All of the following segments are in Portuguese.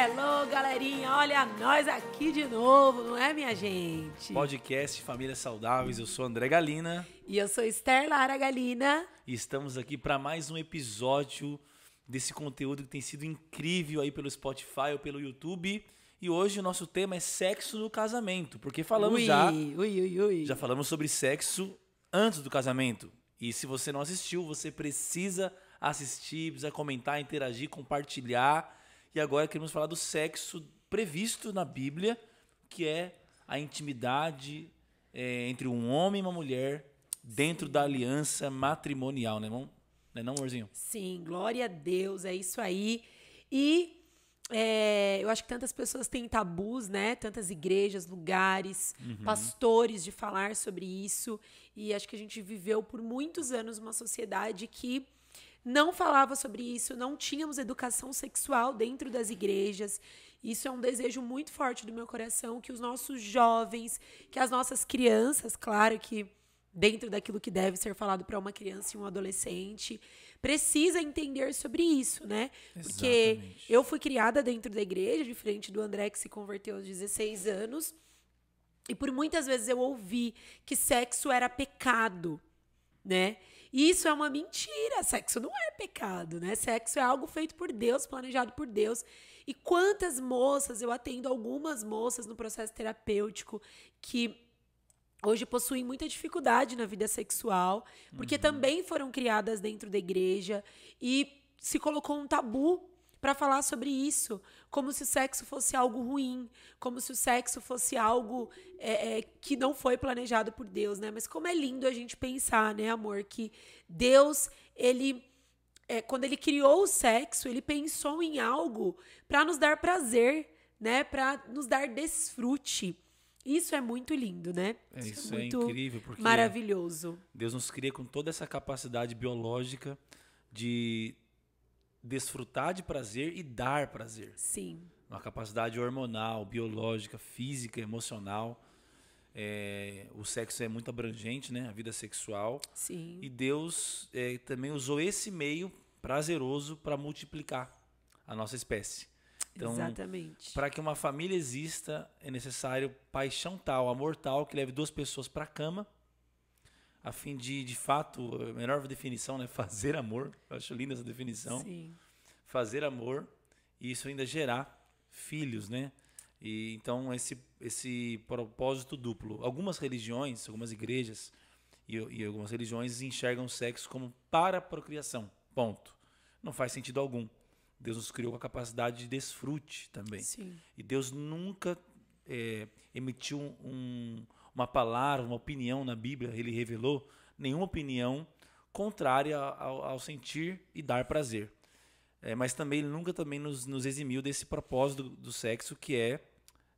Hello, galerinha! Olha nós aqui de novo, não é, minha gente? Podcast Famílias Saudáveis. Eu sou André Galina. E eu sou Esther Lara Galina. E estamos aqui para mais um episódio desse conteúdo que tem sido incrível aí pelo Spotify ou pelo YouTube. E hoje o nosso tema é sexo no casamento, porque falamos ui, já. Ui, ui, ui. Já falamos sobre sexo antes do casamento. E se você não assistiu, você precisa assistir, precisa comentar, interagir, compartilhar. E agora queremos falar do sexo previsto na Bíblia, que é a intimidade é, entre um homem e uma mulher dentro da aliança matrimonial, né, irmão? Não é não, amorzinho? Sim, glória a Deus, é isso aí. E é, eu acho que tantas pessoas têm tabus, né? Tantas igrejas, lugares, uhum. pastores de falar sobre isso. E acho que a gente viveu por muitos anos uma sociedade que não falava sobre isso, não tínhamos educação sexual dentro das igrejas. Isso é um desejo muito forte do meu coração que os nossos jovens, que as nossas crianças, claro que dentro daquilo que deve ser falado para uma criança e um adolescente, precisa entender sobre isso, né? Porque Exatamente. eu fui criada dentro da igreja, diferente do André que se converteu aos 16 anos. E por muitas vezes eu ouvi que sexo era pecado, né? E isso é uma mentira. Sexo não é pecado, né? Sexo é algo feito por Deus, planejado por Deus. E quantas moças, eu atendo algumas moças no processo terapêutico que hoje possuem muita dificuldade na vida sexual, porque uhum. também foram criadas dentro da igreja e se colocou um tabu para falar sobre isso, como se o sexo fosse algo ruim, como se o sexo fosse algo é, é, que não foi planejado por Deus, né? Mas como é lindo a gente pensar, né, amor, que Deus ele é, quando ele criou o sexo, ele pensou em algo para nos dar prazer, né? Para nos dar desfrute. Isso é muito lindo, né? É, isso, isso é, muito incrível, porque maravilhoso. Deus nos cria com toda essa capacidade biológica de desfrutar de prazer e dar prazer. Sim. Uma capacidade hormonal, biológica, física, emocional. É, o sexo é muito abrangente, né? A vida sexual. Sim. E Deus é, também usou esse meio prazeroso para multiplicar a nossa espécie. Então, Exatamente. Para que uma família exista, é necessário paixão tal, amor tal, que leve duas pessoas para a cama a fim de, de fato, a melhor definição, né? Fazer amor. Eu acho linda essa definição. Sim. Fazer amor e isso ainda gerar filhos, né? E então esse esse propósito duplo. Algumas religiões, algumas igrejas e, e algumas religiões enxergam o sexo como para a procriação. Ponto. Não faz sentido algum. Deus nos criou com a capacidade de desfrute também. Sim. E Deus nunca é, emitiu um, uma palavra, uma opinião na Bíblia, ele revelou nenhuma opinião contrária ao, ao sentir e dar prazer. É, mas também ele nunca também nos, nos eximiu desse propósito do, do, sexo que é,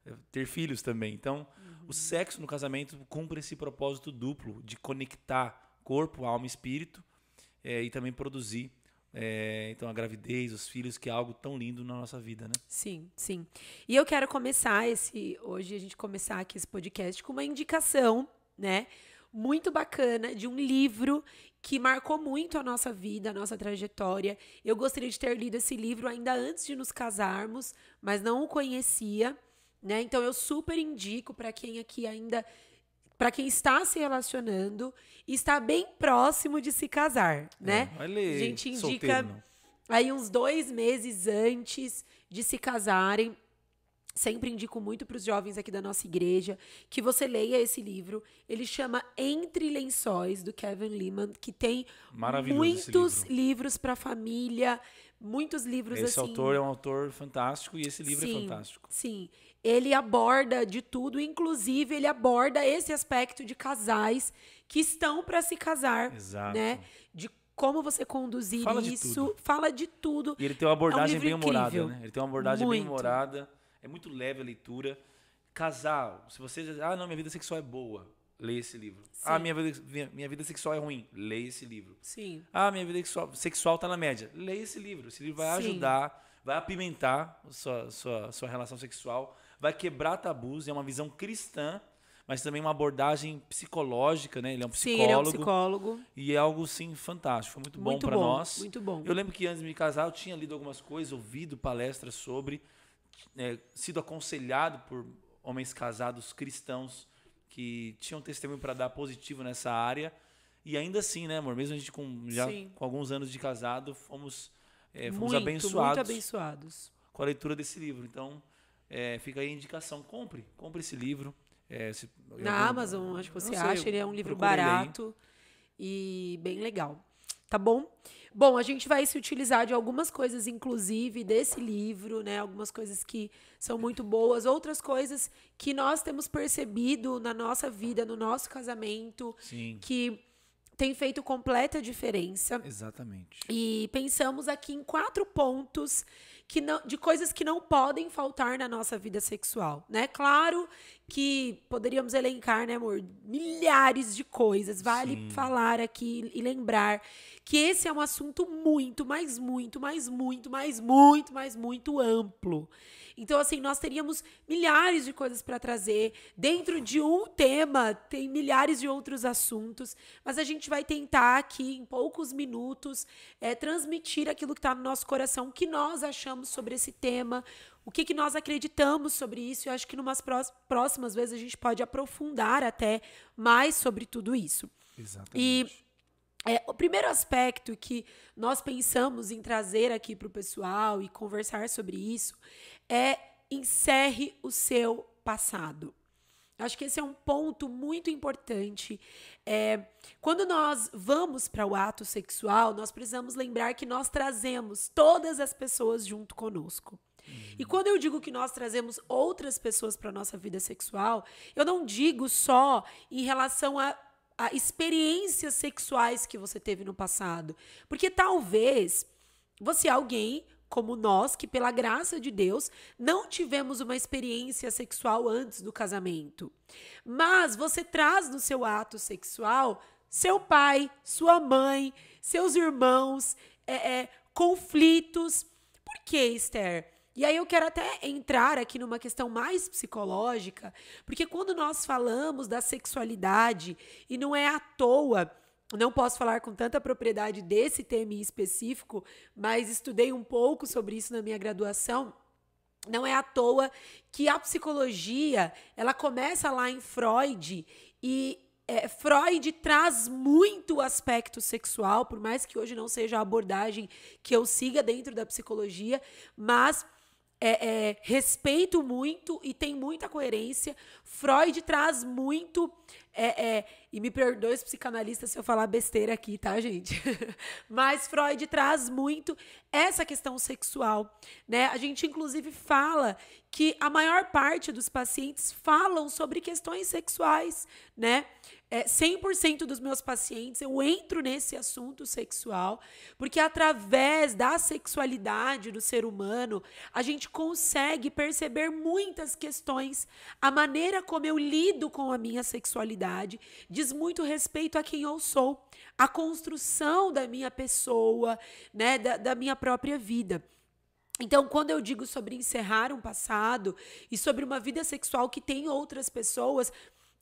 é ter filhos também. Então, uhum. o sexo no casamento cumpre esse propósito duplo de conectar corpo, alma e espírito é, e também produzir é, então a gravidez, os filhos, que é algo tão lindo na nossa vida, né? Sim, sim. E eu quero começar esse hoje a gente começar aqui esse podcast com uma indicação, né? Muito bacana de um livro que marcou muito a nossa vida, a nossa trajetória. Eu gostaria de ter lido esse livro ainda antes de nos casarmos, mas não o conhecia, né? Então eu super indico para quem aqui ainda para quem está se relacionando e está bem próximo de se casar, né? É, a gente indica solteiro, aí uns dois meses antes de se casarem. Sempre indico muito para os jovens aqui da nossa igreja que você leia esse livro. Ele chama Entre Lençóis, do Kevin Lehman, que tem muitos livro. livros para família, muitos livros esse assim. Esse autor é um autor fantástico e esse livro é sim, é fantástico. Sim ele aborda de tudo, inclusive ele aborda esse aspecto de casais que estão para se casar, Exato. né? De como você conduzir fala isso, de fala de tudo. E ele tem uma abordagem é um bem humorada, né? Ele tem uma abordagem muito. bem humorada, é muito leve a leitura. Casal, se você diz, ah, não, minha vida sexual é boa, leia esse livro. Sim. Ah, minha vida, minha, minha vida sexual é ruim, leia esse livro. Sim. Ah, minha vida sexual, sexual tá na média, leia esse livro. Esse livro vai Sim. ajudar, vai apimentar a sua, sua, sua relação sexual vai quebrar tabus, é uma visão cristã, mas também uma abordagem psicológica, né? Ele é um psicólogo. Sim, ele é um psicólogo. E é algo, sim, fantástico. Foi muito, muito bom para nós. Muito bom. Eu lembro que antes de me casar, eu tinha lido algumas coisas, ouvido palestras sobre. é, sido aconselhado por homens casados cristãos que tinham testemunho para dar positivo nessa área. E ainda assim, né, amor? Mesmo a gente com, já Sim. com alguns anos de casado, fomos, é, fomos muito, abençoados muito abençoados. com a leitura desse livro. Então, é, fica aí a indicação. Compre, compre esse livro. É, se- eu Na vou- Amazon, acho que eu você sei, acha, ele é um livro barato e bem legal. Tá bom? Bom, a gente vai se utilizar de algumas coisas, inclusive, desse livro, né? Algumas coisas que são muito boas, outras coisas que nós temos percebido na nossa vida, no nosso casamento, Sim, que tem feito completa diferença. exatamente. E pensamos aqui em quatro pontos que não, de coisas que não podem faltar na nossa vida sexual, né? Claro que poderíamos elencar, né, amor, milhares de coisas. Vale Sim. falar aqui e lembrar que esse é um assunto muito, mais muito, mais muito, mais muito, mais muito amplo. Então, assim, nós teríamos milhares de coisas para trazer. Dentro de um tema, tem milhares de outros assuntos. Mas a gente vai tentar aqui, em poucos minutos, é, transmitir aquilo que está no nosso coração, o que nós achamos sobre esse tema, o que, que nós acreditamos sobre isso. Eu acho que numas próximas vezes a gente pode aprofundar até mais sobre tudo isso. Exatamente. E é, o primeiro aspecto que nós pensamos em trazer aqui para o pessoal e conversar sobre isso é encerre o seu passado. Acho que esse é um ponto muito importante. É, quando nós vamos para o ato sexual, nós precisamos lembrar que nós trazemos todas as pessoas junto conosco. E quando eu digo que nós trazemos outras pessoas para nossa vida sexual, eu não digo só em relação a, a experiências sexuais que você teve no passado. Porque talvez você é alguém como nós, que pela graça de Deus não tivemos uma experiência sexual antes do casamento. Mas você traz no seu ato sexual seu pai, sua mãe, seus irmãos, é, é, conflitos. Por que, Esther? E aí eu quero até entrar aqui numa questão mais psicológica, porque quando nós falamos da sexualidade, e não é à toa, não posso falar com tanta propriedade desse tema em específico, mas estudei um pouco sobre isso na minha graduação. Não é à toa que a psicologia, ela começa lá em Freud e é, Freud traz muito o aspecto sexual, por mais que hoje não seja a abordagem que eu siga dentro da psicologia, mas é, é, respeito muito e tem muita coerência. Freud traz muito. é, é, e me perdoe os psicanalistas se eu falar besteira aqui, tá, gente? Mas Freud traz muito essa questão sexual, né? A gente inclusive fala que a maior parte dos pacientes falam sobre questões sexuais, né? É, 100% dos meus pacientes eu entro nesse assunto sexual, porque através da sexualidade do ser humano, a gente consegue perceber muitas questões. A maneira como eu lido com a minha sexualidade diz muito respeito a quem eu sou, a construção da minha pessoa, né, da, da minha própria vida. Então, quando eu digo sobre encerrar um passado e sobre uma vida sexual que tem outras pessoas,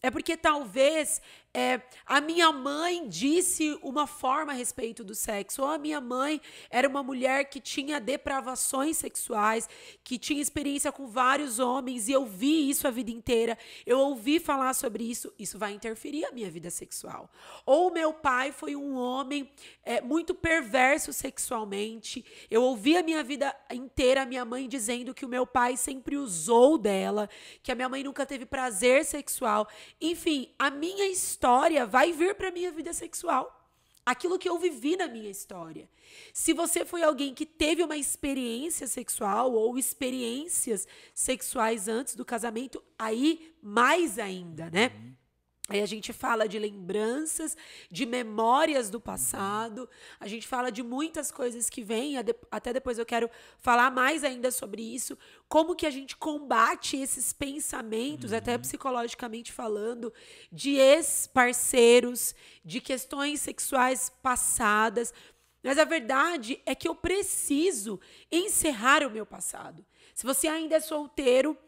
é porque talvez é, a minha mãe disse uma forma a respeito do sexo, ou a minha mãe era uma mulher que tinha depravações sexuais, que tinha experiência com vários homens, e eu vi isso a vida inteira, eu ouvi falar sobre isso, isso vai interferir a minha vida sexual. Ou meu pai foi um homem é, muito perverso sexualmente, eu ouvi a minha vida inteira a minha mãe dizendo que o meu pai sempre usou dela, que a minha mãe nunca teve prazer sexual. Enfim, a minha história vai vir para minha vida sexual. Aquilo que eu vivi na minha história. Se você foi alguém que teve uma experiência sexual ou experiências sexuais antes do casamento, aí mais ainda, né? Aí a gente fala de lembranças, de memórias do passado, a gente fala de muitas coisas que vêm, até depois eu quero falar mais ainda sobre isso, como que a gente combate esses pensamentos, uhum. até psicologicamente falando, de ex-parceiros, de questões sexuais passadas. Mas a verdade é que eu preciso encerrar o meu passado. Se você ainda é solteiro,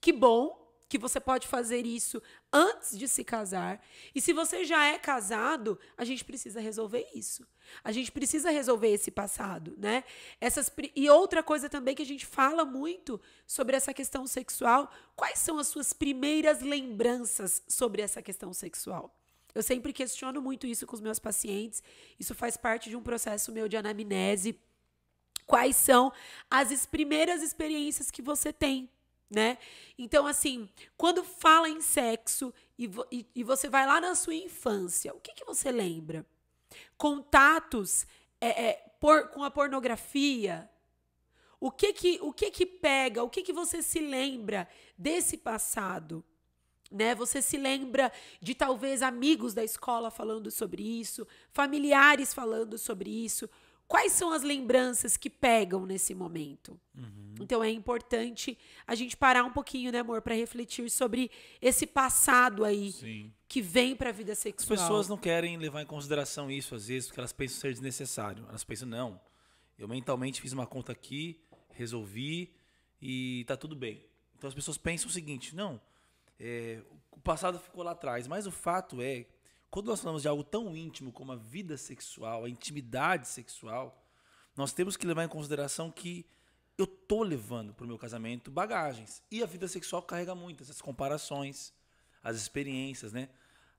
que bom, que você pode fazer isso antes de se casar. E se você já é casado, a gente precisa resolver isso. A gente precisa resolver esse passado, né? Essas e outra coisa também que a gente fala muito sobre essa questão sexual, quais são as suas primeiras lembranças sobre essa questão sexual? Eu sempre questiono muito isso com os meus pacientes. Isso faz parte de um processo meu de anamnese. Quais são as primeiras experiências que você tem né? Então, assim, quando fala em sexo e, vo e, e, você vai lá na sua infância, o que, que você lembra? Contatos é, é, por, com a pornografia? O que que, o que que pega? O que que você se lembra desse passado? Né? Você se lembra de talvez amigos da escola falando sobre isso, familiares falando sobre isso, quais são as lembranças que pegam nesse momento. Uhum. Então é importante a gente parar um pouquinho, né, amor, para refletir sobre esse passado aí Sim. que vem para a vida sexual. As pessoas não querem levar em consideração isso às vezes, porque elas pensam ser desnecessário. Elas pensam não, eu mentalmente fiz uma conta aqui, resolvi e tá tudo bem. Então as pessoas pensam o seguinte, não, é, o passado ficou lá atrás, mas o fato é quando nós falamos de algo tão íntimo como a vida sexual, a intimidade sexual, nós temos que levar em consideração que eu tô levando para o meu casamento bagagens. E a vida sexual carrega muitas, as comparações, as experiências, né?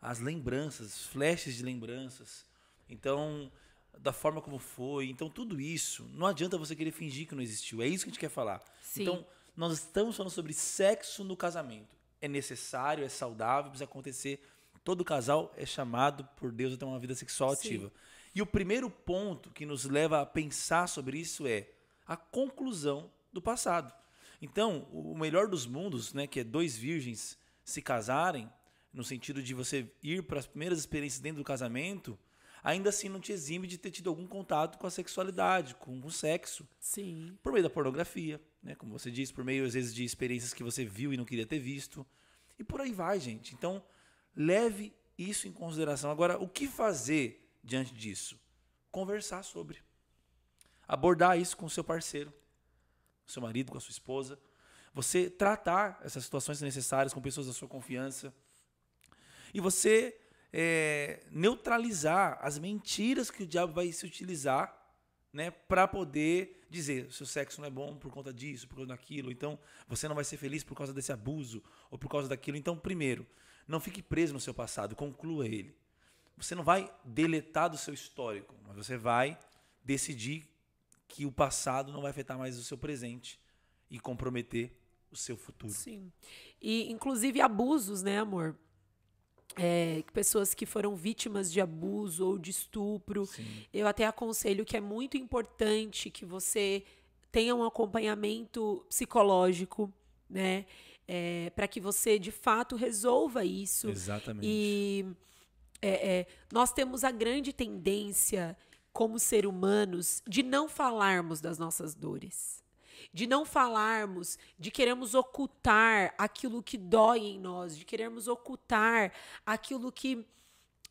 As lembranças, flashes de lembranças. Então, da forma como foi. Então, tudo isso, não adianta você querer fingir que não existiu. É isso que a gente quer falar. Sim. Então, nós estamos falando sobre sexo no casamento. É necessário, é saudável, precisa acontecer Todo casal é chamado por Deus a ter uma vida sexual Sim. ativa. E o primeiro ponto que nos leva a pensar sobre isso é a conclusão do passado. Então, o melhor dos mundos, né, que é dois virgens se casarem, no sentido de você ir para as primeiras experiências dentro do casamento, ainda assim não te exime de ter tido algum contato com a sexualidade, com o sexo. Sim. Por meio da pornografia, né, como você diz, por meio às vezes de experiências que você viu e não queria ter visto. E por aí vai, gente. Então, Leve isso em consideração. Agora, o que fazer diante disso? Conversar sobre. Abordar isso com o seu parceiro, com seu marido, com a sua esposa. Você tratar essas situações necessárias com pessoas da sua confiança. E você é, neutralizar as mentiras que o diabo vai se utilizar né, para poder dizer seu sexo não é bom por conta disso, por conta daquilo, então você não vai ser feliz por causa desse abuso ou por causa daquilo. Então, primeiro, não fique preso no seu passado, conclua ele. Você não vai deletar do seu histórico, mas você vai decidir que o passado não vai afetar mais o seu presente e comprometer o seu futuro. Sim. E inclusive abusos, né, amor? É, pessoas que foram vítimas de abuso ou de estupro. Sim. Eu até aconselho que é muito importante que você tenha um acompanhamento psicológico, né? É, para que você de fato resolva isso. Exatamente. E é, é, nós temos a grande tendência, como ser humanos, de não falarmos das nossas dores. De não falarmos, de queremos ocultar aquilo que dói em nós, de queremos ocultar aquilo que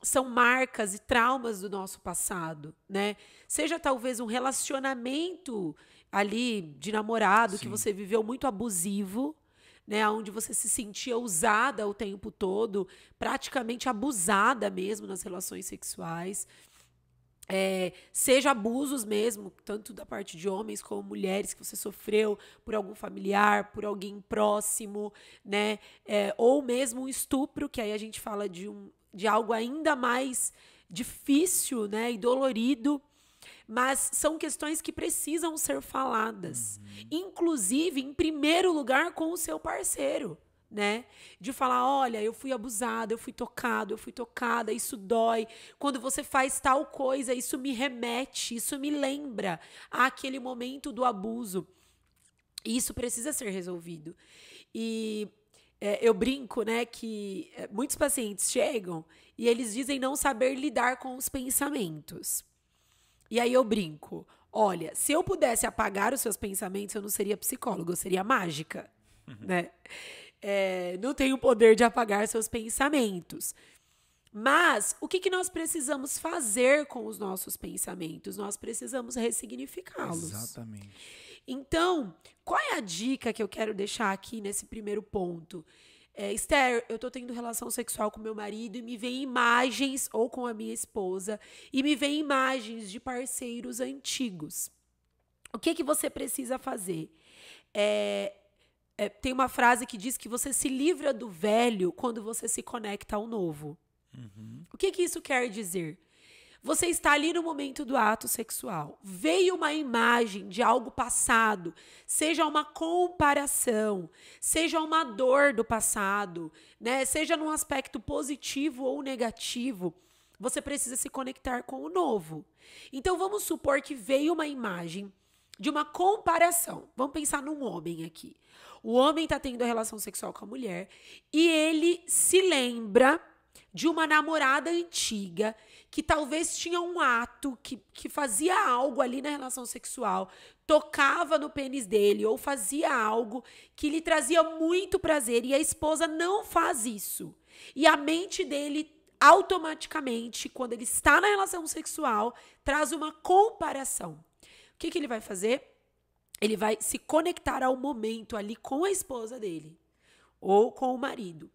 são marcas e traumas do nosso passado, né? Seja talvez um relacionamento ali de namorado Sim. que você viveu muito abusivo, né, onde você se sentia usada o tempo todo, praticamente abusada mesmo nas relações sexuais. É, seja abusos mesmo, tanto da parte de homens como mulheres, que você sofreu por algum familiar, por alguém próximo, né? É, ou mesmo um estupro, que aí a gente fala de, um, de algo ainda mais difícil né, e dolorido mas são questões que precisam ser faladas, uhum. inclusive em primeiro lugar com o seu parceiro. Né? De falar, olha, eu fui abusado, eu fui tocado, eu fui tocada, isso dói. Quando você faz tal coisa, isso me remete, isso me lembra aquele momento do abuso. E isso precisa ser resolvido. E é, eu brinco, né, que é, muitos pacientes chegam e eles dizem não saber lidar com os pensamentos. E aí eu brinco. Olha, se eu pudesse apagar os seus pensamentos, eu não seria psicólogo, eu seria mágica, uhum. né? É, não tenho o poder de apagar seus pensamentos. Mas o que, que nós precisamos fazer com os nossos pensamentos? Nós precisamos ressignificá-los. Exatamente. Então, qual é a dica que eu quero deixar aqui nesse primeiro ponto? É, Esther, eu tô tendo relação sexual com meu marido e me vem imagens, ou com a minha esposa, e me vem imagens de parceiros antigos. O que que você precisa fazer? É, é, tem uma frase que diz que você se livra do velho quando você se conecta ao novo. Uhum. O que, que isso quer dizer? Você está ali no momento do ato sexual. Veio uma imagem de algo passado, seja uma comparação, seja uma dor do passado, né? Seja num aspecto positivo ou negativo, você precisa se conectar com o novo. Então vamos supor que veio uma imagem de uma comparação. Vamos pensar num homem aqui. O homem está tendo a relação sexual com a mulher e ele se lembra de uma namorada antiga que talvez tinha um ato que, que fazia algo ali na relação sexual, tocava no pênis dele ou fazia algo que lhe trazia muito prazer e a esposa não faz isso. E a mente dele automaticamente, quando ele está na relação sexual, traz uma comparação. O que, que ele vai fazer? Ele vai se conectar ao momento ali com a esposa dele ou com o marido.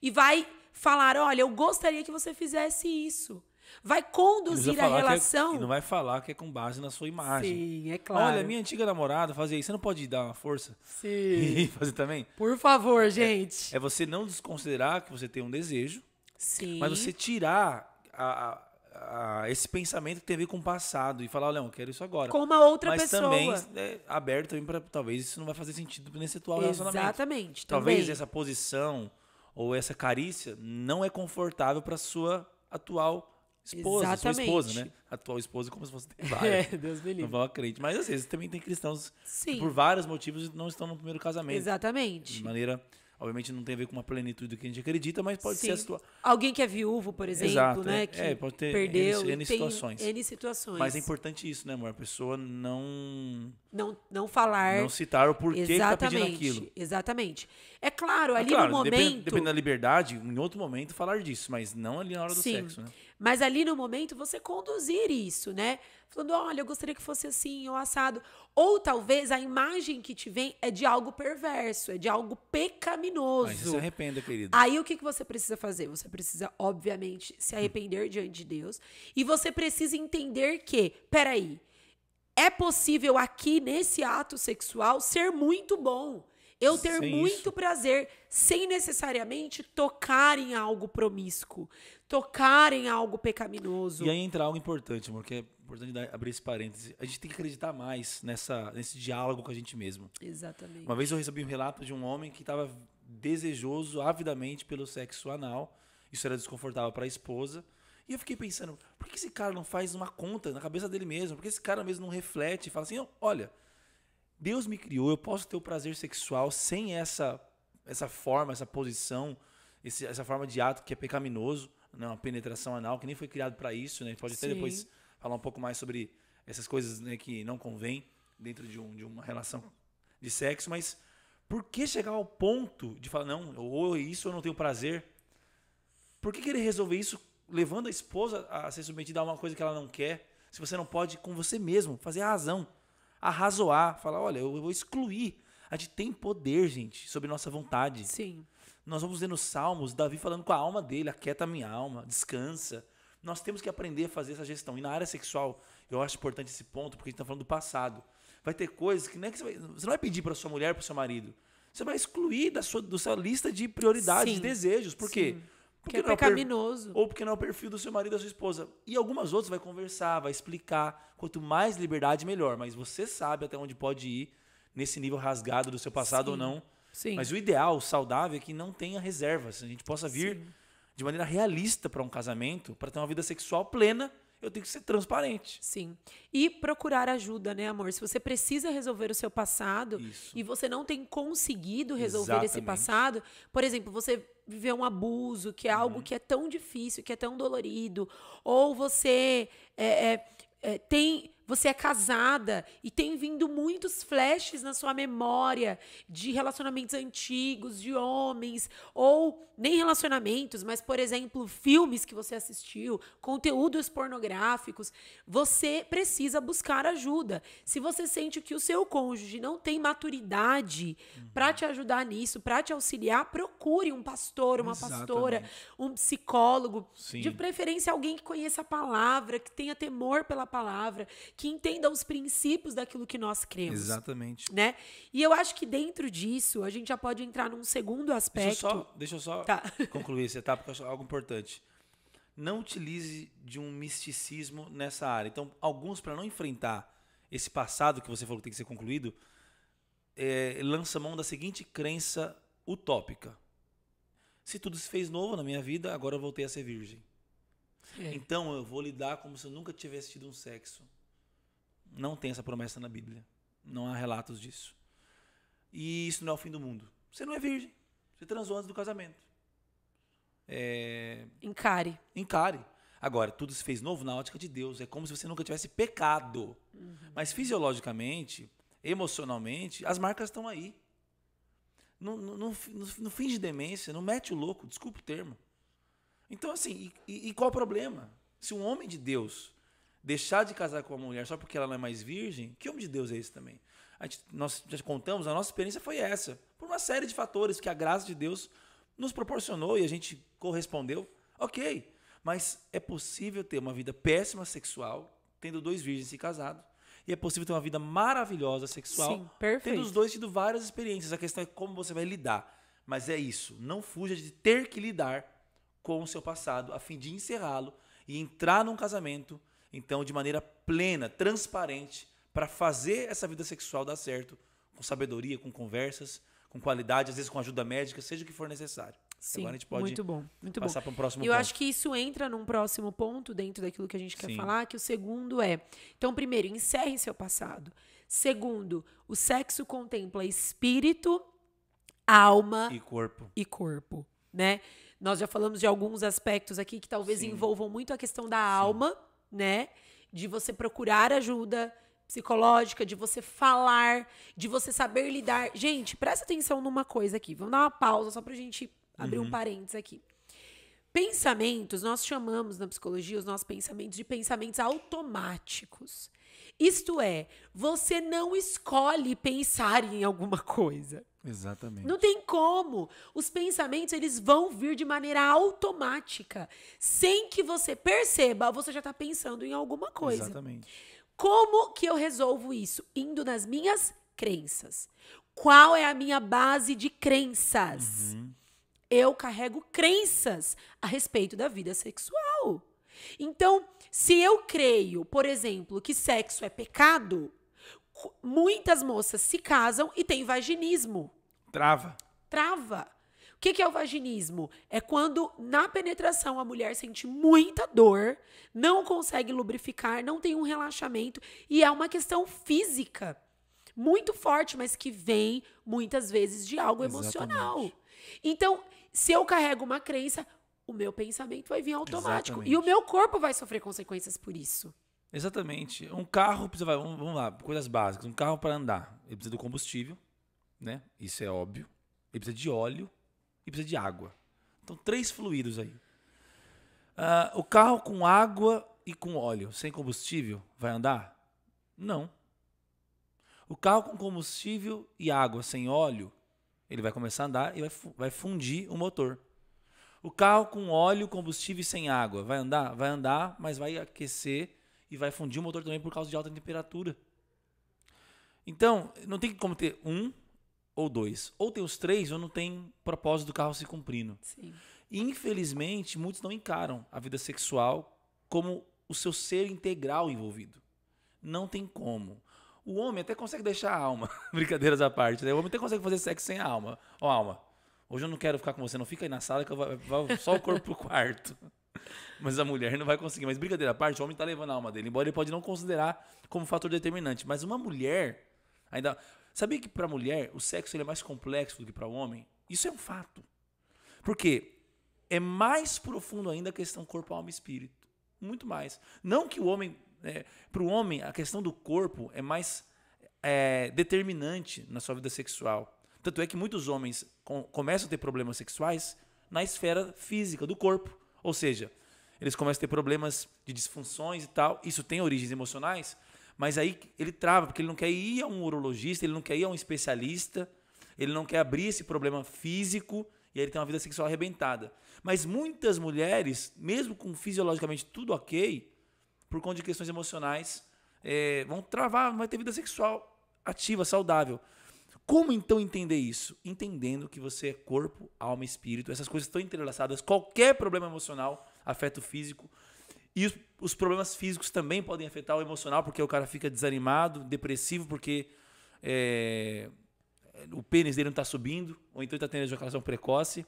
E vai falar: olha, eu gostaria que você fizesse isso. Vai conduzir a É, relação. e não vai falar que é com base na sua imagem. Sim, é claro. Olha, minha antiga namorada fazia isso. Você não pode dar uma força Sim. e fazer também? Por favor, gente. É você não desconsiderar que você tem um desejo, Sim. mas você tirar a- a- esse pensamento que tem a ver com o passado e falar, olha, eu quero isso agora. com uma outra mas pessoa. também é, aberto também para talvez isso não vai fazer sentido nesse atual relacionamento. Exatamente. Talvez também. essa posição ou essa carícia não é confortável para sua atual esposa, sua Exatamente. esposa, né? Atual esposa como se fosse ter É, várias. Deus me Não livre. fala crente, mas às vezes também tem cristãos Sim. que por vários motivos não estão no primeiro casamento. Exatamente. De maneira, obviamente não tem a ver com uma plenitude do que a gente acredita, mas pode ser a Sim. situação. Alguém que é viúvo, por exemplo, Exato, né? é. Que É, pode ter perdeu. N- N situações. N situações. Mas é importante isso, né, amor? A pessoa não Não, não falar. não citar o porquê que tá pedindo exatamente. aquilo. Exatamente. É claro, É ali claro, no depende- momento. Depende da liberdade, em outro momento falar disso, mas não ali na hora do Sim. sexo, né? Mas ali no momento você conduzir isso, né? Falando, olha, eu gostaria que fosse assim, ou assado. Ou talvez a imagem que te vem é de algo perverso, é de algo pecaminoso. Mas se arrependa, querido. Aí o que, que você precisa fazer? Você precisa, obviamente, se arrepender diante de Deus. E você precisa entender que, peraí, é possível aqui nesse ato sexual ser muito bom. Eu ter Sem muito isso. prazer, sem necessariamente tocar em algo promíscuo, tocar em algo pecaminoso. E aí entra algo importante, amor, que é importante dar- abrir esse parêntese. A gente tem que acreditar mais nessa, nesse diálogo com a gente mesmo. Exatamente. Uma vez eu recebi um relato de um homem que estava desejoso avidamente pelo sexo anal. Isso era desconfortável para a esposa. E eu fiquei pensando, por que esse cara não faz uma conta na cabeça dele mesmo? Por que esse cara mesmo não reflete e fala assim, "Ó, olha, Deus me criou, eu posso ter o prazer sexual sem essa essa forma, essa posição, esse- essa forma de ato que é pecaminoso, né, uma penetração anal que nem foi criado para isso, né? A gente pode até depois falar um pouco mais sobre essas coisas né, que não convém dentro de, um, de uma relação de sexo, mas por que chegar ao ponto de falar, não, ou isso eu não tenho prazer? Por que querer resolver isso levando a esposa a ser submetida a uma coisa que ela não quer? Se você não pode, com você mesmo, fazer a razão, arrazoar, falar, olha, eu vou excluir. A gente tem poder, gente, sobre nossa vontade. Sim. Nós vamos ver nos Salmos, Davi falando com a alma dele, aquieta a minha alma, descansa. Nós temos que aprender a fazer essa gestão. E na área sexual, eu acho importante esse ponto, porque a gente está falando do passado. Vai ter coisas que não é que você vai, você não vai pedir para sua mulher, para seu marido. Você vai excluir da sua, da sua lista de prioridades, Sim. desejos. Por quê? Sim. Porque Que é não o per- pecaminoso. ou porque não é o perfil do seu marido ou da sua esposa. E algumas outras vai conversar, vai explicar. Quanto mais liberdade, melhor. Mas você sabe até onde pode ir nesse nível rasgado do seu passado Sim. ou não. Sim. Mas o ideal, o saudável, é que não tenha reservas. A gente possa vir Sim. de maneira realista para um casamento, para ter uma vida sexual plena, eu tenho que ser transparente. Sim. E procurar ajuda, né, amor? Se você precisa resolver o seu passado Isso. e você não tem conseguido resolver esse Exatamente. passado, por exemplo, você viveu um abuso, que é Uhum. algo que é tão difícil, que é tão dolorido, ou você é, é, é, tem você é casada e tem vindo muitos flashes na sua memória de relacionamentos antigos, de homens, ou nem relacionamentos, mas, por exemplo, filmes que você assistiu, conteúdos pornográficos, você precisa buscar ajuda. Se você sente que o seu cônjuge não tem maturidade uhum. para te ajudar nisso, para te auxiliar, procure um pastor, uma Exatamente. pastora, um psicólogo, Sim. de preferência alguém que conheça a palavra, que tenha temor pela palavra, que entenda os princípios daquilo que nós cremos. Exatamente. Né? E eu acho que dentro disso, a gente já pode entrar num segundo aspecto. Deixa eu só, deixa eu só tá. concluir essa etapa, porque eu acho algo importante. Não utilize de um misticismo nessa área. Então, alguns, para não enfrentar esse passado que você falou que tem que ser concluído, é, lança mão da seguinte crença utópica. Se tudo se fez novo na minha vida, agora eu voltei a ser virgem. É. Então eu vou lidar como se eu nunca tivesse tido um sexo. Não tem essa promessa na Bíblia. Não há relatos disso. E isso não é o fim do mundo. Você não é virgem. Você transou antes do casamento. É... Encare. Encare. Agora, tudo se fez novo na ótica de Deus. É como se você nunca tivesse pecado. Uhum. Mas fisiologicamente, emocionalmente, as marcas estão aí. Não, não, não, não, finge demência, não mete o louco, desculpa o termo. Então, assim, e, e qual o problema? Se um homem de Deus deixar de casar com uma mulher só porque ela não é mais virgem, que homem de Deus é esse também? A gente, nós já contamos, a nossa experiência foi essa. Por uma série de fatores que a graça de Deus nos proporcionou e a gente correspondeu. Ok, mas é possível ter uma vida péssima sexual tendo dois virgens se casados. E é possível ter uma vida maravilhosa sexual Sim, tendo os dois tido várias experiências. A questão é como você vai lidar. Mas é isso. Não fuja de ter que lidar com o seu passado a fim de encerrá-lo e entrar num casamento então de maneira plena, transparente, para fazer essa vida sexual dar certo, com sabedoria, com conversas, com qualidade, às vezes com ajuda médica, seja o que for necessário. Sim, Agora a gente pode muito bom, muito passar para um próximo Eu ponto. acho que isso entra num próximo ponto dentro daquilo que a gente quer Sim. falar, que o segundo é, então primeiro, encerre seu passado. Segundo, o sexo contempla espírito, alma e corpo. E corpo, né? Nós já falamos de alguns aspectos aqui que talvez Sim. envolvam muito a questão da alma, né? De você procurar ajuda psicológica, de você falar, de você saber lidar. Gente, presta atenção numa coisa aqui. Vamos dar uma pausa só pra gente abrir uhum. um parênteses aqui. Pensamentos, nós chamamos na psicologia os nossos pensamentos de pensamentos automáticos. Isto é, você não escolhe pensar em alguma coisa. Exatamente. Não tem como. Os pensamentos, eles vão vir de maneira automática. Sem que você perceba, você já está pensando em alguma coisa. Exatamente. Como que eu resolvo isso? Indo nas minhas crenças. Qual é a minha base de crenças? Uhum. Eu carrego crenças a respeito da vida sexual. Então, se eu creio, por exemplo, que sexo é pecado, muitas moças se casam e têm vaginismo. Trava. Trava. O que, que é o vaginismo? É quando na penetração a mulher sente muita dor, não consegue lubrificar, não tem um relaxamento e é uma questão física muito forte, mas que vem muitas vezes de algo Exatamente. emocional. Então, se eu carrego uma crença, o meu pensamento vai vir automático Exatamente. e o meu corpo vai sofrer consequências por isso. Exatamente. Um carro precisa, vamos, vamos lá, coisas básicas. Um carro para andar, ele precisa do combustível, né? Isso é óbvio. Ele precisa de óleo e precisa de água. Então, três fluidos aí. Uh, o carro com água e com óleo, sem combustível, vai andar? Não. O carro com combustível e água sem óleo, ele vai começar a andar e vai, vai fundir o motor. O carro com óleo, combustível e sem água, vai andar? Vai andar, mas vai aquecer e vai fundir o motor também por causa de alta temperatura. Então, não tem como ter um ou dois. Ou tem os três, ou não tem propósito do carro se cumprindo. Sim. Infelizmente, muitos não encaram a vida sexual como o seu ser integral envolvido. Não tem como. O homem até consegue deixar a alma, brincadeiras à parte, né? O homem até consegue fazer sexo sem a alma. Ó, alma, hoje eu não quero ficar com você, não fica aí na sala que eu vou só o corpo pro quarto. Mas a mulher não vai conseguir. Mas brincadeira à parte, o homem tá levando a alma dele. Embora ele pode não considerar como fator determinante. Mas uma mulher, ainda. Sabia que para a mulher o sexo ele é mais complexo do que para o homem? Isso é um fato. Porque é mais profundo ainda a questão corpo, alma e espírito. Muito mais. Não que o homem É, Para o homem, a questão do corpo é mais é, determinante na sua vida sexual. Tanto é que muitos homens com, começam a ter problemas sexuais na esfera física do corpo. Ou seja, eles começam a ter problemas de disfunções e tal. Isso tem origens emocionais, mas aí ele trava, porque ele não quer ir a um urologista, ele não quer ir a um especialista, ele não quer abrir esse problema físico e aí ele tem uma vida sexual arrebentada. Mas muitas mulheres, mesmo com fisiologicamente tudo ok, por conta de questões emocionais, é, vão travar, não vai ter vida sexual ativa, saudável. Como então entender isso? Entendendo que você é corpo, alma e espírito, essas coisas estão entrelaçadas. Qualquer problema emocional afeta o físico. E os, os, problemas físicos também podem afetar o emocional, porque o cara fica desanimado, depressivo, porque é, o pênis dele não está subindo, ou então está tendo ejaculação precoce.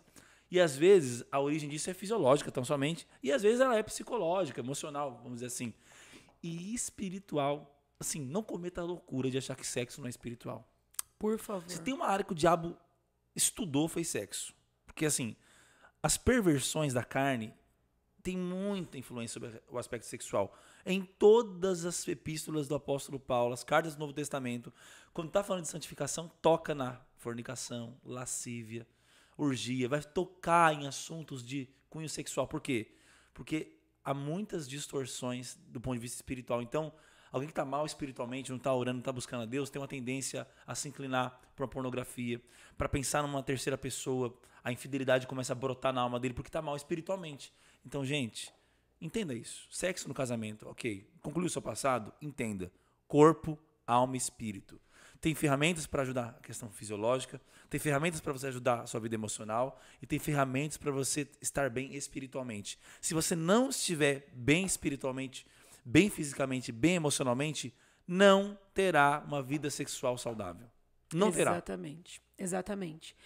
E às vezes a origem disso é fisiológica, tão somente, e às vezes ela é psicológica, emocional, vamos dizer assim. E espiritual. Assim, não cometa a loucura de achar que sexo não é espiritual. Por favor. Se tem uma área que o diabo estudou, foi sexo. Porque, assim, as perversões da carne têm muita influência sobre o aspecto sexual. Em todas as epístolas do apóstolo Paulo, as cartas do Novo Testamento, quando está falando de santificação, toca na fornicação, lascívia, urgia, vai tocar em assuntos de cunho sexual. Por quê? Porque há muitas distorções do ponto de vista espiritual. Então, Alguém que está mal espiritualmente, não está orando, não está buscando a Deus, tem uma tendência a se inclinar para a pornografia, para pensar numa terceira pessoa. A infidelidade começa a brotar na alma dele porque está mal espiritualmente. Então, gente, entenda isso. Sexo no casamento, ok. Concluiu o seu passado? Entenda. Corpo, alma e espírito. Tem ferramentas para ajudar a questão fisiológica, tem ferramentas para você ajudar a sua vida emocional e tem ferramentas para você estar bem espiritualmente. Se você não estiver bem espiritualmente, bem fisicamente, bem emocionalmente, não terá uma vida sexual saudável. Não terá. Exatamente, exatamente.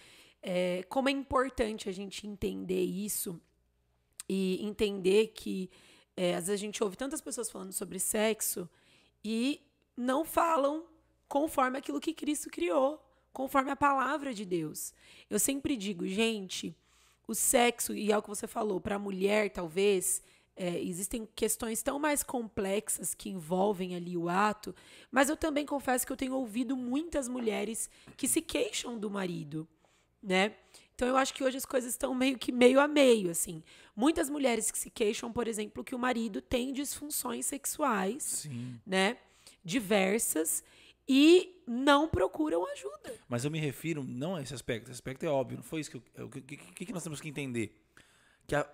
É, como é importante a gente entender isso e entender que é, às vezes a gente ouve tantas pessoas falando sobre sexo e não falam conforme aquilo que Cristo criou, conforme a palavra de Deus. Eu sempre digo, gente, o sexo, e é o que você falou, para a mulher, talvez, é, existem questões tão mais complexas que envolvem ali o ato, mas eu também confesso que eu tenho ouvido muitas mulheres que se queixam do marido, né? Então eu acho que hoje as coisas estão meio que meio a meio, assim. Muitas mulheres que se queixam, por exemplo, que o marido tem disfunções sexuais, Sim. né? Diversas e não procuram ajuda. Mas eu me refiro não a esse aspecto. Esse aspecto é óbvio. Não foi isso que eu, o que, que, que nós temos que entender? Que a,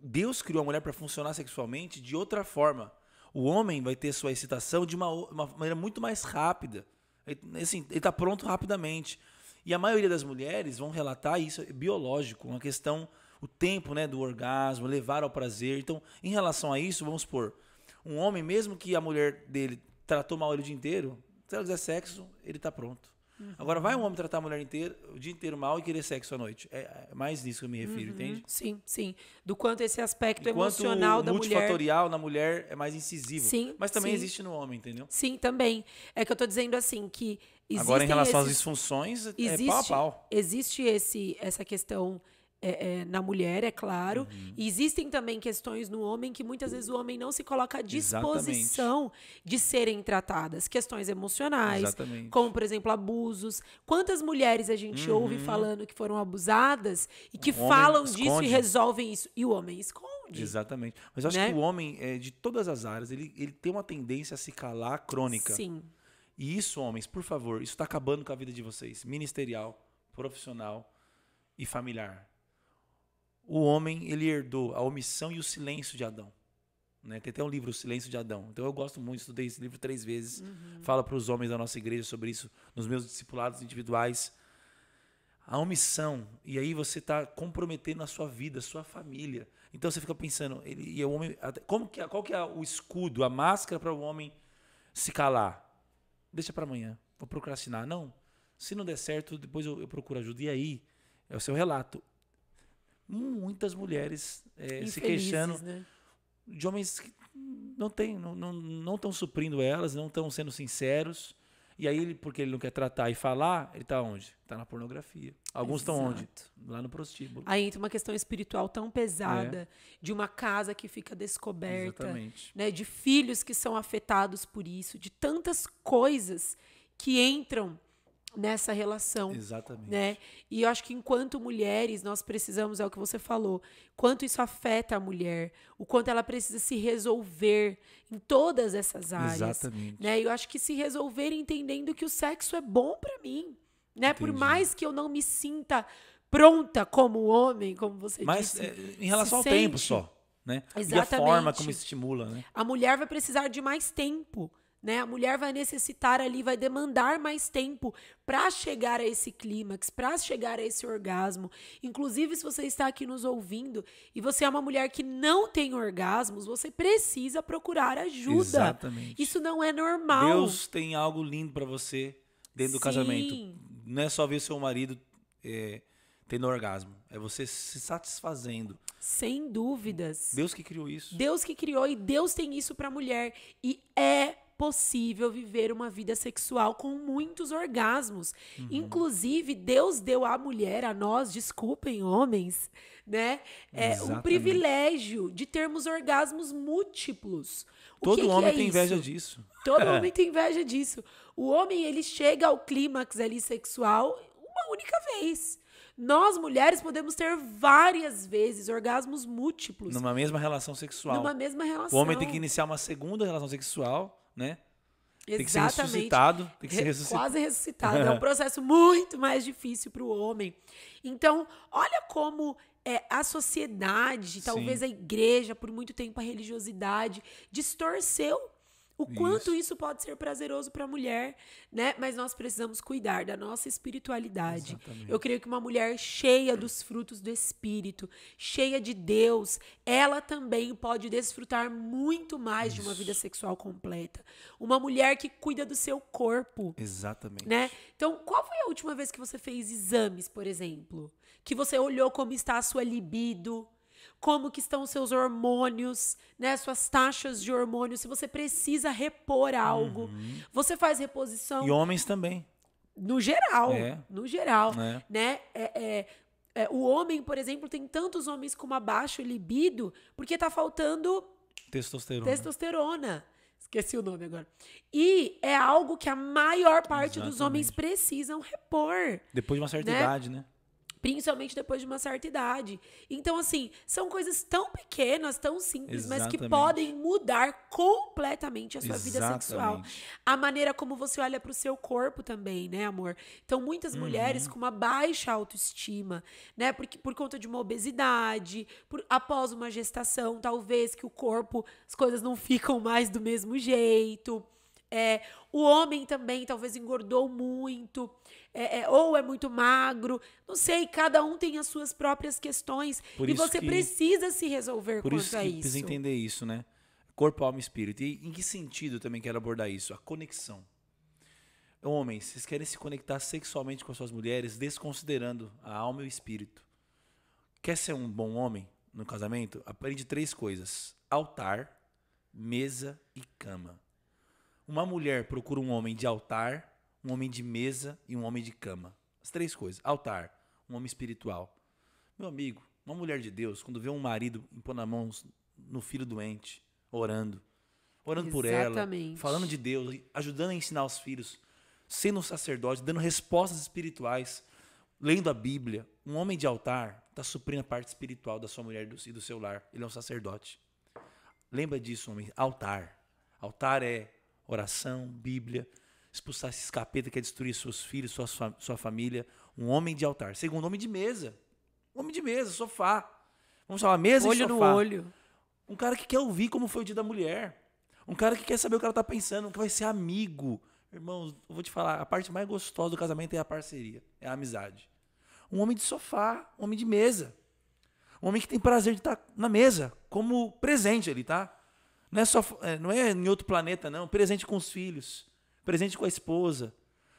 Deus criou a mulher para funcionar sexualmente de outra forma. O homem vai ter sua excitação de uma, uma maneira muito mais rápida. Ele, assim, ele está pronto rapidamente. E a maioria das mulheres vão relatar isso é biológico, uma questão, o tempo né, do orgasmo, levar ao prazer. Então, em relação a isso, vamos supor, um homem, mesmo que a mulher dele tratou mal ele o dia inteiro, se ela quiser sexo, ele está pronto. Uhum. Agora, vai um homem tratar a mulher inteira, o dia inteiro mal e querer sexo à noite. É, é mais nisso que eu me refiro, uhum. entende? Sim, sim. Do quanto esse aspecto Enquanto emocional da mulher... multifatorial na mulher é mais incisivo. Sim, Mas também sim. existe no homem, entendeu? Sim, também. É que eu tô dizendo assim, que Agora, em relação esses... às disfunções, existe, é pau a pau. Existe esse, essa questão é, é, na mulher, é claro. Uhum. E existem também questões no homem que muitas vezes o homem não se coloca à disposição Exatamente. de serem tratadas. Questões emocionais, Exatamente. como, por exemplo, abusos. Quantas mulheres a gente uhum. ouve falando que foram abusadas e que falam esconde. disso e resolvem isso? E o homem esconde. Exatamente. Mas eu acho né? que o homem, é, de todas as áreas, ele, ele tem uma tendência a se calar crônica. Sim. E isso, homens, por favor, isso está acabando com a vida de vocês. Ministerial, profissional e familiar o homem ele herdou a omissão e o silêncio de Adão. Né? Tem até um livro, O Silêncio de Adão. Então eu gosto muito, estudei esse livro três vezes. Uhum. Fala para os homens da nossa igreja sobre isso, nos meus discipulados individuais. A omissão, e aí você está comprometendo a sua vida, a sua família. Então você fica pensando, ele, e o homem, como que, qual que é o escudo, a máscara para o homem se calar? Deixa para amanhã, vou procrastinar. Não, se não der certo, depois eu, eu procuro ajuda. E aí, é o seu relato muitas mulheres é, se queixando né? de homens que não têm, não estão não, não suprindo elas, não estão sendo sinceros. E aí, ele, porque ele não quer tratar e falar, ele tá onde? Tá na pornografia. Alguns estão onde? Lá no prostíbulo. Aí entra uma questão espiritual tão pesada, É. de uma casa que fica descoberta, Exatamente. né, de filhos que são afetados por isso, de tantas coisas que entram nessa relação. Exatamente. Né? E eu acho que enquanto mulheres, nós precisamos, é o que você falou, quanto isso afeta a mulher, o quanto ela precisa se resolver em todas essas áreas. Exatamente. Né? E eu acho que se resolver entendendo que o sexo é bom pra mim. Né? Por mais que eu não me sinta pronta como homem, como você Mas disse. é, em relação ao se tempo sente. só, né? E a Exatamente. forma como estimula, né? A mulher vai precisar de mais tempo. Né? A mulher vai necessitar ali, vai demandar mais tempo para chegar a esse clímax, para chegar a esse orgasmo. Inclusive, se você está aqui nos ouvindo e você é uma mulher que não tem orgasmos, você precisa procurar ajuda. Exatamente. Isso não é normal. Deus tem algo lindo pra você dentro do casamento. Sim. Não é só ver seu marido é, tendo orgasmo. É você se satisfazendo. Sem dúvidas. Deus que criou isso. Deus que criou e Deus tem isso pra mulher e é possível viver uma vida sexual com muitos orgasmos. Uhum. Inclusive, Deus deu à mulher, a nós, desculpem, homens, né? É um privilégio de termos orgasmos múltiplos. O Todo que que homem é tem inveja isso? disso. Todo homem tem inveja disso. O homem, ele chega ao clímax ali sexual uma única vez. Nós, mulheres, podemos ter várias vezes orgasmos múltiplos Numa mesma relação sexual. numa mesma relação. O homem tem que iniciar uma segunda relação sexual, né? Tem que ser Exatamente. ressuscitado. Tem que ser Re- ressuscitado. Quase ressuscitado. É um processo muito mais difícil para o homem. Então, olha como é, a sociedade, talvez a igreja, por muito tempo a religiosidade, distorceu o quanto isso pode ser prazeroso para a mulher, né? Mas nós precisamos cuidar da nossa espiritualidade. Exatamente. Eu creio que uma mulher cheia dos frutos do espírito, cheia de Deus, ela também pode desfrutar muito mais de uma vida sexual completa. Uma mulher que cuida do seu corpo, Exatamente. né? Então, qual foi a última vez que você fez exames, por exemplo? Que você olhou como está a sua libido, como que estão os seus hormônios, né? Suas taxas de hormônio, se você precisa repor algo. Você faz reposição E homens também. no geral, É. no geral, É. né? É, é, é, o homem, por exemplo, tem tantos homens com uma libido porque tá faltando Testosterona. testosterona. Esqueci o nome agora. E é algo que a maior parte dos Exatamente. homens precisam repor. Depois de uma certa Né? idade, né? Principalmente depois de uma certa idade. Então, assim, são coisas tão pequenas, tão simples, mas que Exatamente. podem mudar completamente a sua vida sexual. Exatamente. A maneira como você olha pro seu corpo também, né, amor? Então, muitas mulheres com uma baixa autoestima, né? Porque, por conta de uma obesidade, por, após uma gestação, talvez que o corpo, as coisas não ficam mais do mesmo jeito. É, o homem também talvez engordou muito, é, é, ou é muito magro. Não sei, cada um tem as suas próprias questões. Por e você que- precisa se resolver Por quanto isso a isso. precisa entender isso, né? Corpo, alma e espírito. E em que sentido eu também quero abordar isso? A conexão. Homens, vocês querem se conectar sexualmente com as suas mulheres, desconsiderando a alma e o espírito. Quer ser um bom homem no casamento? Aprende três coisas: altar, mesa e cama. Uma mulher procura um homem de altar, um homem de mesa e um homem de cama. As três coisas. Altar, um homem espiritual. Meu amigo, uma mulher de Deus, quando vê um marido impondo a mão no filho doente, orando, orando por ela, Exatamente. falando de Deus, ajudando a ensinar os filhos, sendo um sacerdote, dando respostas espirituais, lendo a Bíblia, um homem de altar está suprindo a parte espiritual da sua mulher e do seu lar. Ele é um sacerdote. Lembra disso, homem. Altar. Altar é oração, Bíblia, expulsar esse escapeta que quer destruir seus filhos, sua, sua família. Um homem de altar. Segundo, homem de mesa. Homem de mesa, sofá. Vamos falar mesa olho e no sofá. olho. Um cara que quer ouvir como foi o dia da mulher. Um cara que quer saber o que ela tá pensando, que vai ser amigo. Irmãos, eu vou te falar, a parte mais gostosa do casamento é a parceria, é a amizade. Um homem de sofá, um homem de mesa. Um homem que tem prazer de estar na mesa, como presente ali, tá? Não é, só, é, não é em outro planeta, não. Presente com os filhos, presente com a esposa.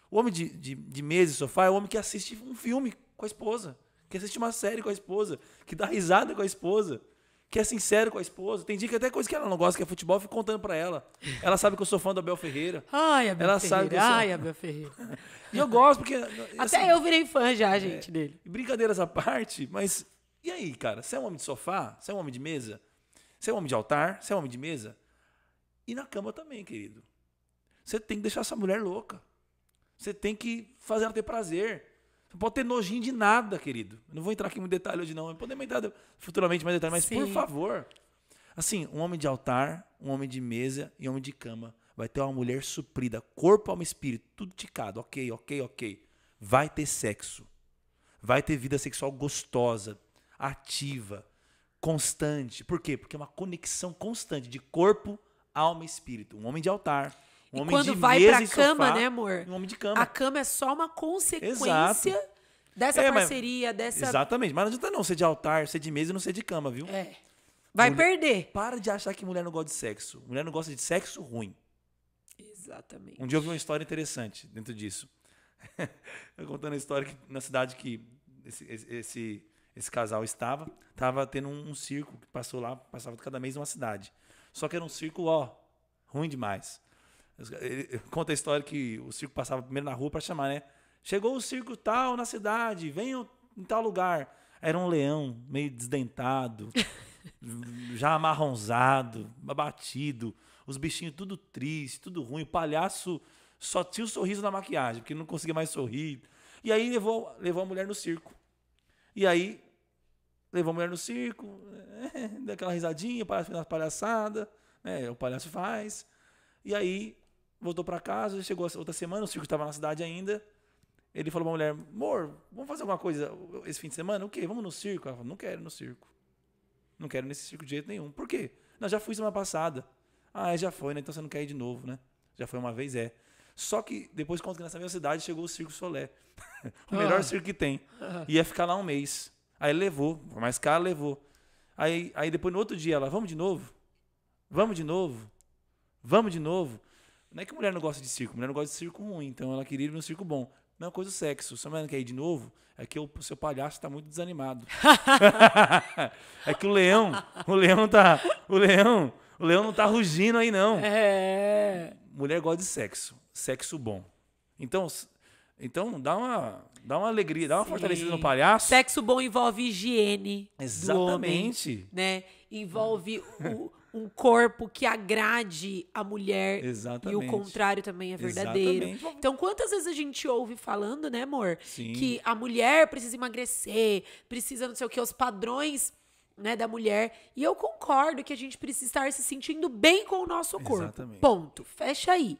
O homem de, de, de mesa e sofá é o homem que assiste um filme com a esposa, que assiste uma série com a esposa, que dá risada com a esposa, que é sincero com a esposa. Tem dia que até coisa que ela não gosta, que é futebol, eu fico contando pra ela. Ela sabe que eu sou fã do Abel Ferreira. Ai, Abel Ela Ferreira. sabe que eu sou- Ai, Abel Ferreira. E eu gosto, porque. Até assim, eu virei fã já, gente, dele. Brincadeiras à parte, mas. E aí, cara? Você é um homem de sofá? Você é um homem de mesa? Você é um homem de altar? Você é um homem de mesa? E na cama também, querido. Você tem que deixar essa mulher louca. Você tem que fazer ela ter prazer. Você não pode ter nojinho de nada, querido. Eu não vou entrar aqui em detalhe hoje, não. Podemos entrar futuramente mais detalhe, mas por Sim. favor. Assim, um homem de altar, um homem de mesa e um homem de cama. Vai ter uma mulher suprida, corpo, alma e espírito, tudo ticado. Ok, ok, ok. Vai ter sexo. Vai ter vida sexual gostosa, ativa, constante. Por quê? Porque é uma conexão constante de corpo, alma e espírito. Um homem de altar, um E homem quando de vai mesa pra cama, sofá, né, amor? Um homem de cama. A cama é só uma consequência Exato. dessa É, mas- parceria, dessa. Exatamente. Mas não adianta não ser de altar, ser de mesa e não ser de cama, viu? É. Vai Mulher- perder. Para de achar que mulher não gosta de sexo. Mulher não gosta de sexo ruim. Exatamente. Um dia eu vi uma história interessante dentro disso. eu contando a história que na cidade que esse, esse, esse, casal estava, estava tendo um, um circo que passou lá, passava cada mês numa cidade. Só que era um circo, ó, ruim demais. Ele- Conta a história que o circo passava primeiro na rua para chamar, né? Chegou o circo tal na cidade, venham em tal lugar. Era um leão meio desdentado, já amarronzado, abatido, os bichinhos tudo triste, tudo ruim. O palhaço só tinha o sorriso na maquiagem, porque não conseguia mais sorrir. E aí levou, levou a mulher no circo. E aí levou a mulher no circo, eh, deu aquela risadinha, o palhaço fez uma palhaçada, né? O palhaço faz. E aí voltou para casa, chegou outra semana, o circo estava na cidade ainda. Ele falou pra mulher, amor, vamos fazer alguma coisa esse fim de semana? O quê? Vamos no circo? Ela falou, não quero ir no circo. Não quero ir nesse circo de jeito nenhum. Por quê? Não, já fui semana passada. Ah, é, já foi, né? Então você não quer ir de novo, né? Já foi uma vez, é. Só que depois, quando que nessa mesma cidade, chegou o Circo Solé. o melhor Ah. circo que tem. Ia ficar lá um mês. Aí levou, mais caro, levou. Aí, aí depois, no outro dia, ela, vamos de novo? Vamos de novo? Vamos de novo? Não é que mulher não gosta de circo, mulher não gosta de circo ruim, então ela queria ir no circo bom. Mesma coisa o sexo. Mulher não quer ir de novo, é que o seu palhaço está muito desanimado. é que o leão, o leão tá, o leão, o leão não tá rugindo aí não. É. Mulher gosta de sexo, sexo bom. Então, então dá uma, dá uma alegria, dá uma Sim. fortalecida no palhaço. Sexo bom envolve higiene. Do homem, Exatamente. né? Envolve o- um corpo que agrade a mulher. E Exatamente. o contrário também é verdadeiro. Exatamente. Então, quantas vezes a gente ouve falando, né, amor? Sim. Que a mulher precisa emagrecer, precisa não sei o que, os padrões né, da mulher. E eu concordo que a gente precisa estar se sentindo bem com o nosso corpo. Exatamente. Ponto. Fecha aí.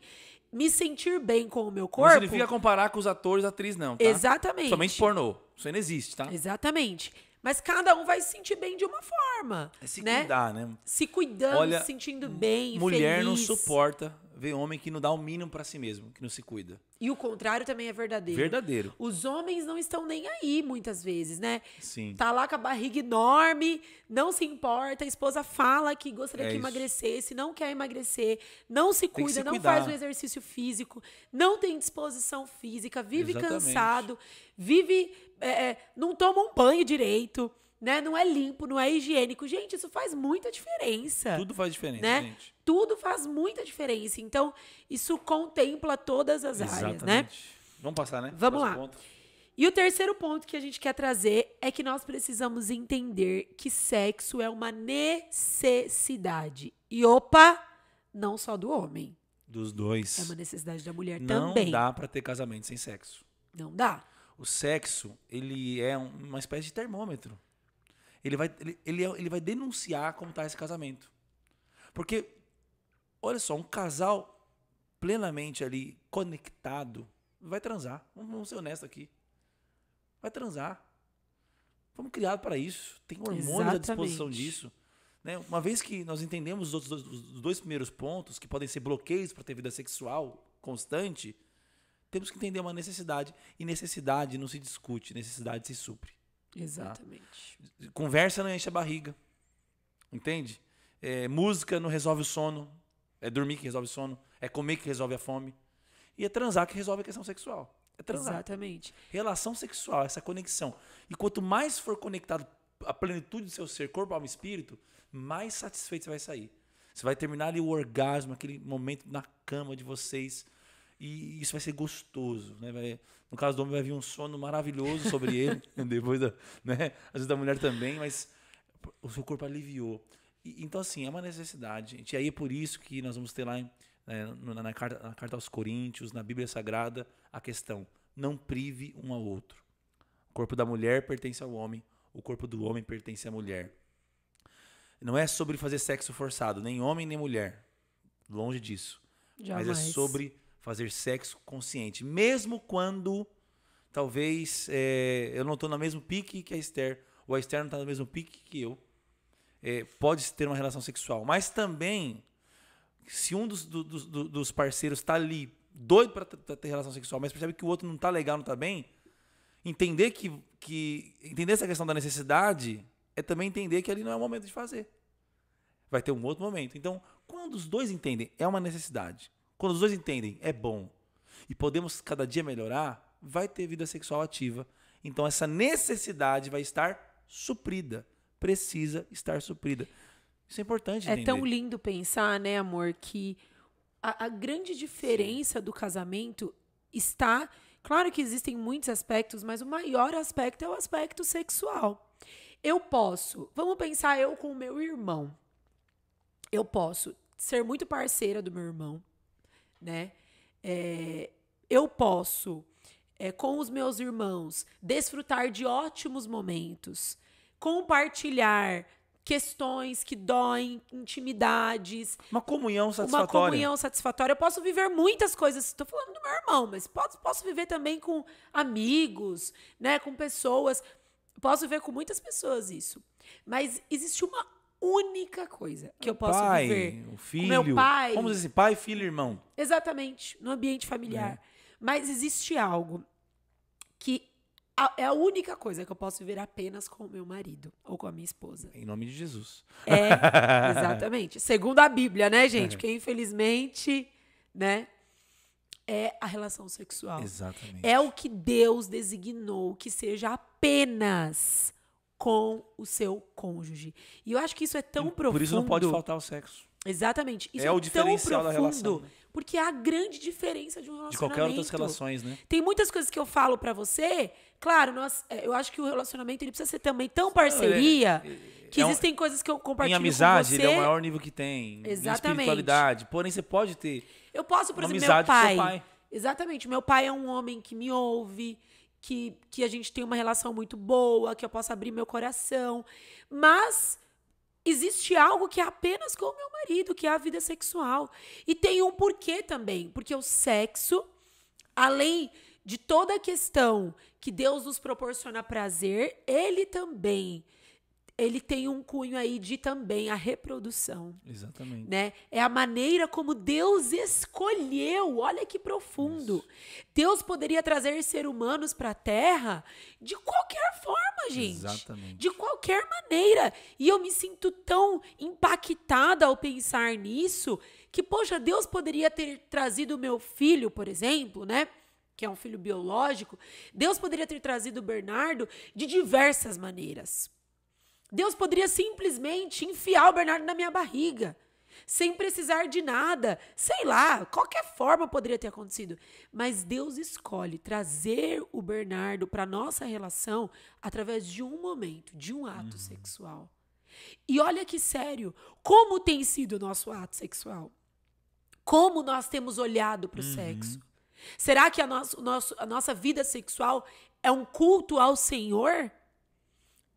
Me sentir bem com o meu Não corpo. significa comparar com os atores e atrizes, não, tá? Exatamente. Somente pornô. Isso aí não existe, tá? Exatamente. Mas cada um vai se sentir bem de uma forma. É se né? cuidar, né? Se cuidando, Olha, se sentindo bem, Mulher não feliz. suporta ver homem que não dá o mínimo pra si mesmo, que não se cuida. E o contrário também é verdadeiro. Verdadeiro. Os homens não estão nem aí, muitas vezes, né? Sim. Tá lá com a barriga enorme, não se importa. A esposa fala que gostaria É que isso. emagrecesse, não quer emagrecer, não se cuida, se não cuidar. faz o exercício físico, não tem disposição física, vive Exatamente. cansado, vive. É, é, não toma um banho direito, né? Não é limpo, não é higiênico. Gente, isso faz muita diferença. Tudo faz diferença, né? gente. Tudo faz muita diferença. Então, isso contempla todas as áreas, Exatamente. né? Vamos passar, né? Vamos Próximo lá. ponto. E o terceiro ponto que a gente quer trazer é que nós precisamos entender que sexo é uma necessidade. E opa, não só do homem. Dos dois. É uma necessidade da mulher não também. dá pra ter casamento sem sexo. Não dá. O sexo, ele é um- uma espécie de termômetro. Ele vai, ele, ele, é- ele vai denunciar como está esse casamento. Porque, olha só, um casal plenamente ali conectado vai transar. Vamos, ser honestos aqui. Vai transar. Fomos criados para isso. Tem hormônios à disposição disso. né? Uma vez que nós entendemos os, outros os dois primeiros pontos, que podem ser bloqueios para ter vida sexual constante, temos que entender uma necessidade. E necessidade não se discute, necessidade se supre. Exatamente. Conversa não enche a barriga. Entende? É, música não resolve o sono. É dormir que resolve o sono. É comer que resolve a fome. E é transar que resolve a questão sexual. É transar. Exatamente. Relação sexual, essa conexão. E quanto mais for conectado a plenitude do seu ser, corpo, alma e espírito, mais satisfeito você vai sair. Você vai terminar ali o orgasmo, aquele momento na cama de vocês. E isso vai ser gostoso. Né? Vai, no caso do homem, vai vir um sono maravilhoso sobre ele. depois da, né? Às vezes da mulher também, mas o seu corpo aliviou. E, então, assim, é uma necessidade, gente. E aí é por isso que nós vamos ter lá né, na, na, carta, na carta aos Coríntios, na Bíblia Sagrada, a questão: não prive um ao outro. O corpo da mulher pertence ao homem, o corpo do homem pertence à mulher. Não é sobre fazer sexo forçado, nem homem nem mulher. Longe disso. Jamais. Mas é sobre fazer sexo consciente. Mesmo quando talvez é, eu não estou no mesmo pique que a Esther, ou a Esther não está no mesmo pique que eu. É, pode ter uma relação sexual. Mas também, se um dos, do, do, dos parceiros está ali doido para ter relação sexual, mas percebe que o outro não está legal, não está bem, entender que, que entender essa questão da necessidade é também entender que ali não é o momento de fazer. Vai ter um outro momento. Então, quando os dois entendem, é uma necessidade. Quando os dois entendem, é bom. E podemos cada dia melhorar, vai ter vida sexual ativa. Então, essa necessidade vai estar suprida. Precisa estar suprida. Isso é importante. É tão lindo pensar, né, amor, que a, a grande diferença Sim. do casamento está. Claro que existem muitos aspectos, mas o maior aspecto é o aspecto sexual. Eu posso, vamos pensar eu com o meu irmão. Eu posso ser muito parceira do meu irmão, né? É, eu posso, é, com os meus irmãos, desfrutar de ótimos momentos, compartilhar questões que doem, intimidades. Uma comunhão satisfatória. Uma comunhão satisfatória. Eu posso viver muitas coisas. Estou falando do meu irmão, mas posso, posso viver também com amigos, né? Com pessoas. Posso ver com muitas pessoas isso. Mas existe uma única coisa que eu posso pai, viver. O filho. Com meu pai. Vamos dizer assim, pai, filho irmão. Exatamente, no ambiente familiar. É. Mas existe algo que é a única coisa que eu posso viver apenas com o meu marido ou com a minha esposa. Em nome de Jesus. É, exatamente. Segundo a Bíblia, né, gente? É. Porque infelizmente, né, é a relação sexual. Exatamente. É o que Deus designou que seja apenas com o seu cônjuge. E eu acho que isso é tão profundo. Por isso não pode faltar o sexo. Exatamente. Isso é, é o diferencial da relação. Né? Porque é a grande diferença de um relacionamento. De qualquer outras relações, né? Tem muitas coisas que eu falo para você. Claro, nós, é, eu acho que o relacionamento ele precisa ser também tão parceria. É, é, que é existem um, coisas que eu compartilho Em amizade, com você. ele é o maior nível que tem. Exatamente. Em espiritualidade. Porém, você pode ter. Eu posso, por exemplo, meu pai, pai. Exatamente. Meu pai é um homem que me ouve, que, que a gente tem uma relação muito boa, que eu posso abrir meu coração. Mas existe algo que é apenas com o meu marido, que é a vida sexual. E tem um porquê também, porque o sexo, além de toda a questão que Deus nos proporciona prazer, ele também ele tem um cunho aí de também a reprodução. Exatamente. Né? É a maneira como Deus escolheu. Olha que profundo. Isso. Deus poderia trazer seres humanos para a Terra de qualquer forma, gente. Exatamente. De qualquer maneira. E eu me sinto tão impactada ao pensar nisso que, poxa, Deus poderia ter trazido o meu filho, por exemplo, né? Que é um filho biológico. Deus poderia ter trazido o Bernardo de diversas maneiras. Deus poderia simplesmente enfiar o Bernardo na minha barriga, sem precisar de nada. Sei lá, qualquer forma poderia ter acontecido. Mas Deus escolhe trazer o Bernardo para nossa relação através de um momento, de um ato uhum. sexual. E olha que sério, como tem sido o nosso ato sexual? Como nós temos olhado para o uhum. sexo? Será que a, nosso, a nossa vida sexual é um culto ao Senhor?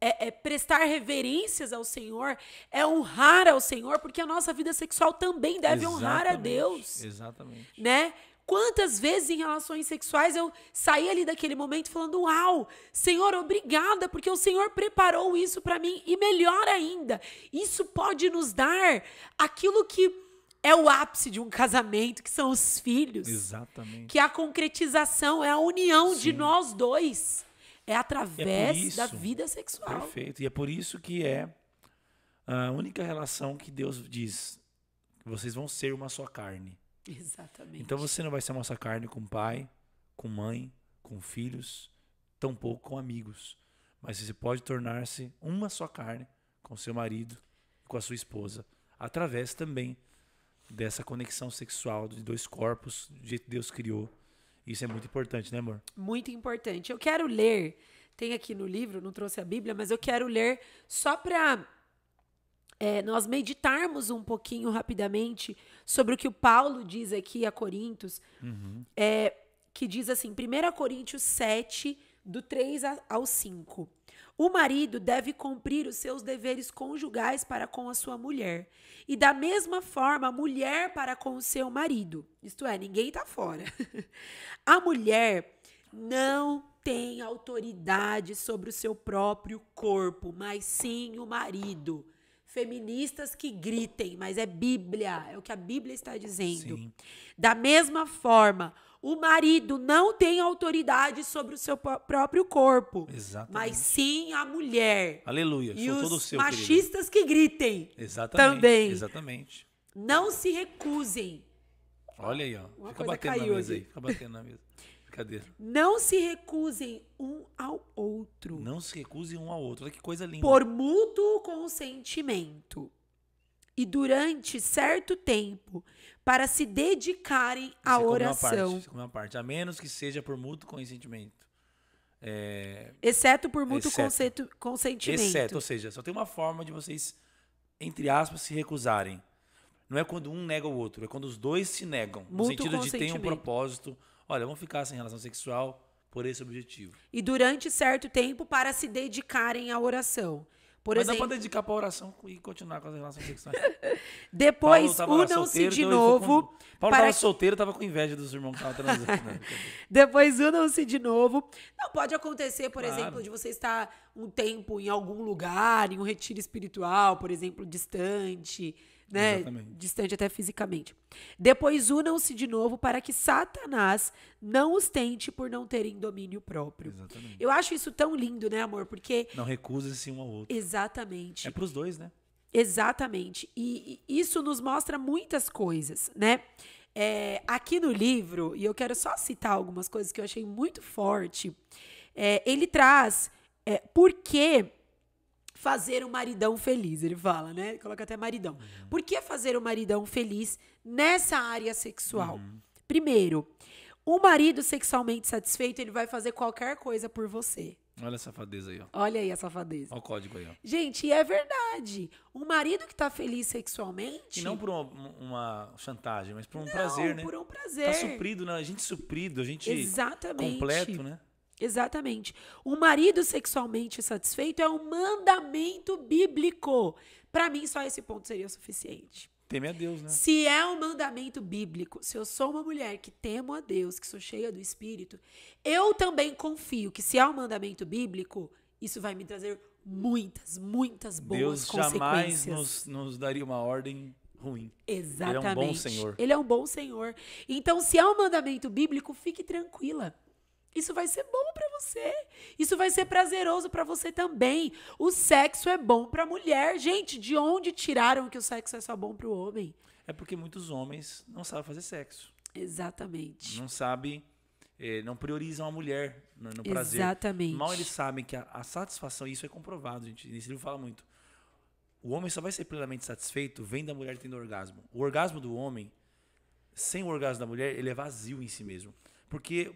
É, é, prestar reverências ao Senhor, é honrar ao Senhor, porque a nossa vida sexual também deve Exatamente. honrar a Deus. Exatamente. Né? Quantas vezes em relações sexuais eu saí ali daquele momento falando: Uau, Senhor, obrigada, porque o Senhor preparou isso para mim. E melhor ainda, isso pode nos dar aquilo que é o ápice de um casamento, que são os filhos. Exatamente. Que é a concretização, é a união Sim. de nós dois. É através é isso, da vida sexual. Perfeito. E é por isso que é a única relação que Deus diz: vocês vão ser uma só carne. Exatamente. Então você não vai ser uma só carne com pai, com mãe, com filhos, tampouco com amigos. mas você pode tornar-se uma só carne com seu marido, com a sua esposa, através também dessa conexão sexual de dois corpos, do jeito que Deus criou. Isso é muito importante, né, amor? Muito importante. Eu quero ler, tem aqui no livro, não trouxe a Bíblia, mas eu quero ler só para é, nós meditarmos um pouquinho rapidamente sobre o que o Paulo diz aqui a Coríntios, uhum. é, que diz assim, 1 Coríntios 7, do 3 ao 5. O marido deve cumprir os seus deveres conjugais para com a sua mulher. E da mesma forma, a mulher para com o seu marido. Isto é, ninguém está fora. a mulher não tem autoridade sobre o seu próprio corpo, mas sim o marido. Feministas que gritem, mas é Bíblia, é o que a Bíblia está dizendo. Sim. Da mesma forma, o marido não tem autoridade sobre o seu próprio corpo, Exatamente. mas sim a mulher. Aleluia. E Sou os todo seu, machistas que gritem. querido. Exatamente. também. Exatamente. Não se recusem. Olha aí, ó. Uma Fica batendo na mesa aí. Fica batendo na mesa. Brincadeira. Não se recusem um ao outro. Não se recuse um ao outro. Olha que coisa linda. Por mútuo consentimento. E durante certo tempo, para se dedicarem à oração. parte, parte. A menos que seja por mútuo consentimento. É, Exceto por mútuo Exceto. consentimento. exceto, ou seja, só tem uma forma de vocês, entre aspas, se recusarem. Não é quando um nega o outro, é quando os dois se negam. No Mútuo sentido de ter um propósito. Olha, vamos ficar sem relação sexual por esse objetivo. E durante certo tempo, para se dedicarem à oração. Por Mas dá exemplo, pra dedicar pra oração e continuar com as relações sexuais. depois unam-se de novo. com- Paulo para tava solteiro, tava com inveja dos irmãos que estavam transando. Brincadeira. Depois unam-se de novo. Não pode acontecer, por Claro. exemplo, de você estar um tempo em algum lugar, em um retiro espiritual, por exemplo, distante, né? Exatamente. Distante até fisicamente. Depois unam-se de novo para que Satanás não os tente por não terem domínio próprio. Exatamente. Eu acho isso tão lindo, né, amor? Porque Não recusa-se um ao outro. exatamente. É pros dois, né? Exatamente. E, e isso nos mostra muitas coisas, né? É, aqui no livro, e eu quero só citar algumas coisas que eu achei muito forte, é, ele traz é, por que fazer o maridão feliz, ele fala, né? Coloca até maridão. Por que fazer o maridão feliz nessa área sexual? Primeiro, o marido sexualmente satisfeito, ele vai fazer qualquer coisa por você. Olha a safadeza aí, ó. Olha aí a safadeza. Olha o código aí, ó. Gente, e é verdade. Um marido que tá feliz sexualmente. E não por uma, uma chantagem, mas por um Não, prazer, né? Por um prazer. Tá suprido, né? A gente suprido, a gente Exatamente. completo, né? Exatamente. Um marido sexualmente satisfeito é um mandamento bíblico. Pra mim, só esse ponto seria o suficiente. Teme a Deus, né? Se é um mandamento bíblico, se eu sou uma mulher que temo a Deus, que sou cheia do Espírito, eu também confio que se é um mandamento bíblico, isso vai me trazer muitas, muitas boas Deus jamais consequências. nos, nos daria uma ordem ruim. Exatamente. Ele é um bom Senhor. Ele é um bom Senhor. Então, se é um mandamento bíblico, fique tranquila. Isso vai ser bom pra você. Isso vai ser prazeroso pra você também. O sexo é bom pra mulher. Gente, de onde tiraram que o sexo é só bom pro homem? É porque muitos homens não sabem fazer sexo. Exatamente. Não sabem, eh, não priorizam a mulher no, no prazer. Exatamente. Mal eles sabem que a, a satisfação, isso é comprovado, gente. Nesse livro fala muito. O homem só vai ser plenamente satisfeito vem da mulher tendo orgasmo. O orgasmo do homem, sem o orgasmo da mulher, ele é vazio em si mesmo. Porque,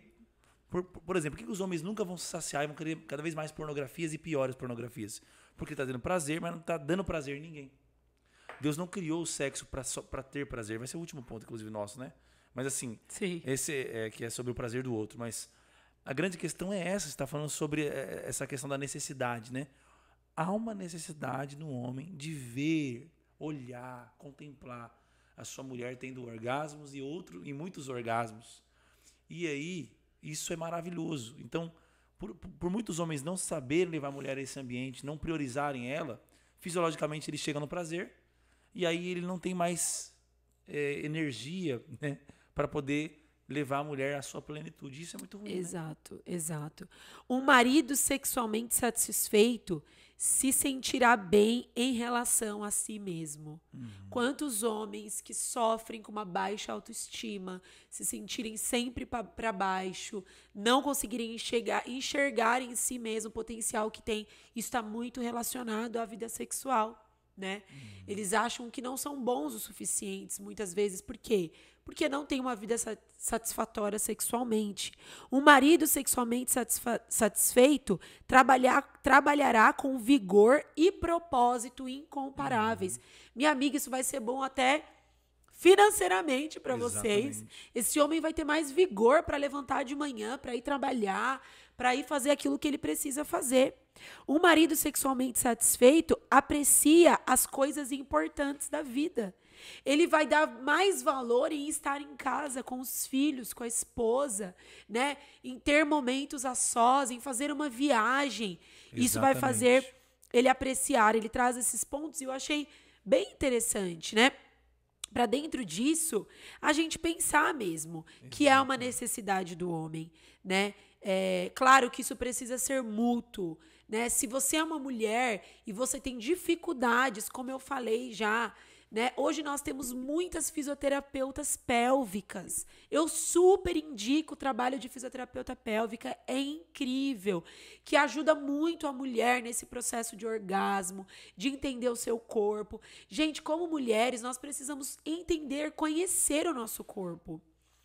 por, por exemplo, por que os homens nunca vão se saciar e vão querer cada vez mais pornografias e piores pornografias? Porque está dando prazer, mas não está dando prazer em ninguém. Deus não criou o sexo para ter prazer. Vai ser o último ponto, inclusive, nosso, né? Mas assim, Sim. esse é que é sobre o prazer do outro, mas a grande questão é essa, você está falando sobre é, essa questão da necessidade, né? Há uma necessidade no homem de ver, olhar, contemplar a sua mulher tendo orgasmos e outro e muitos orgasmos. E aí, isso é maravilhoso. Então, por, por muitos homens não saberem levar a mulher a esse ambiente, não priorizarem ela, fisiologicamente ele chega no prazer e aí ele não tem mais é, energia, né, para poder levar a mulher à sua plenitude. Isso é muito ruim. né? Exato, exato. Um marido sexualmente satisfeito se sentirá bem em relação a si mesmo. Uhum. Quantos homens que sofrem com uma baixa autoestima, se sentirem sempre para baixo, não conseguirem enxergar, enxergar em si mesmo o potencial que tem, isso está muito relacionado à vida sexual. Né? Uhum. Eles acham que não são bons o suficientes, muitas vezes. Por quê? Porque não tem uma vida sa- satisfatória sexualmente. Um marido sexualmente satisfa- satisfeito trabalhar, trabalhará com vigor e propósito incomparáveis. Uhum. Minha amiga, isso vai ser bom até financeiramente para vocês. Esse homem vai ter mais vigor para levantar de manhã, para ir trabalhar, para ir fazer aquilo que ele precisa fazer. Um marido sexualmente satisfeito aprecia as coisas importantes da vida. Ele vai dar mais valor em estar em casa com os filhos, com a esposa, né? Em ter momentos a sós, em fazer uma viagem. Isso vai Exatamente. fazer ele apreciar. Ele traz esses pontos e eu achei bem interessante, né? Para dentro disso, a gente pensar mesmo que é uma necessidade do homem, né? É, claro que isso precisa ser mútuo, né? Se você é uma mulher e você tem dificuldades, como eu falei já, né? Hoje nós temos muitas fisioterapeutas pélvicas. Eu super indico o trabalho de fisioterapeuta pélvica, é incrível, que ajuda muito a mulher nesse processo de orgasmo, de entender o seu corpo. Gente, como mulheres, nós precisamos entender, conhecer o nosso corpo.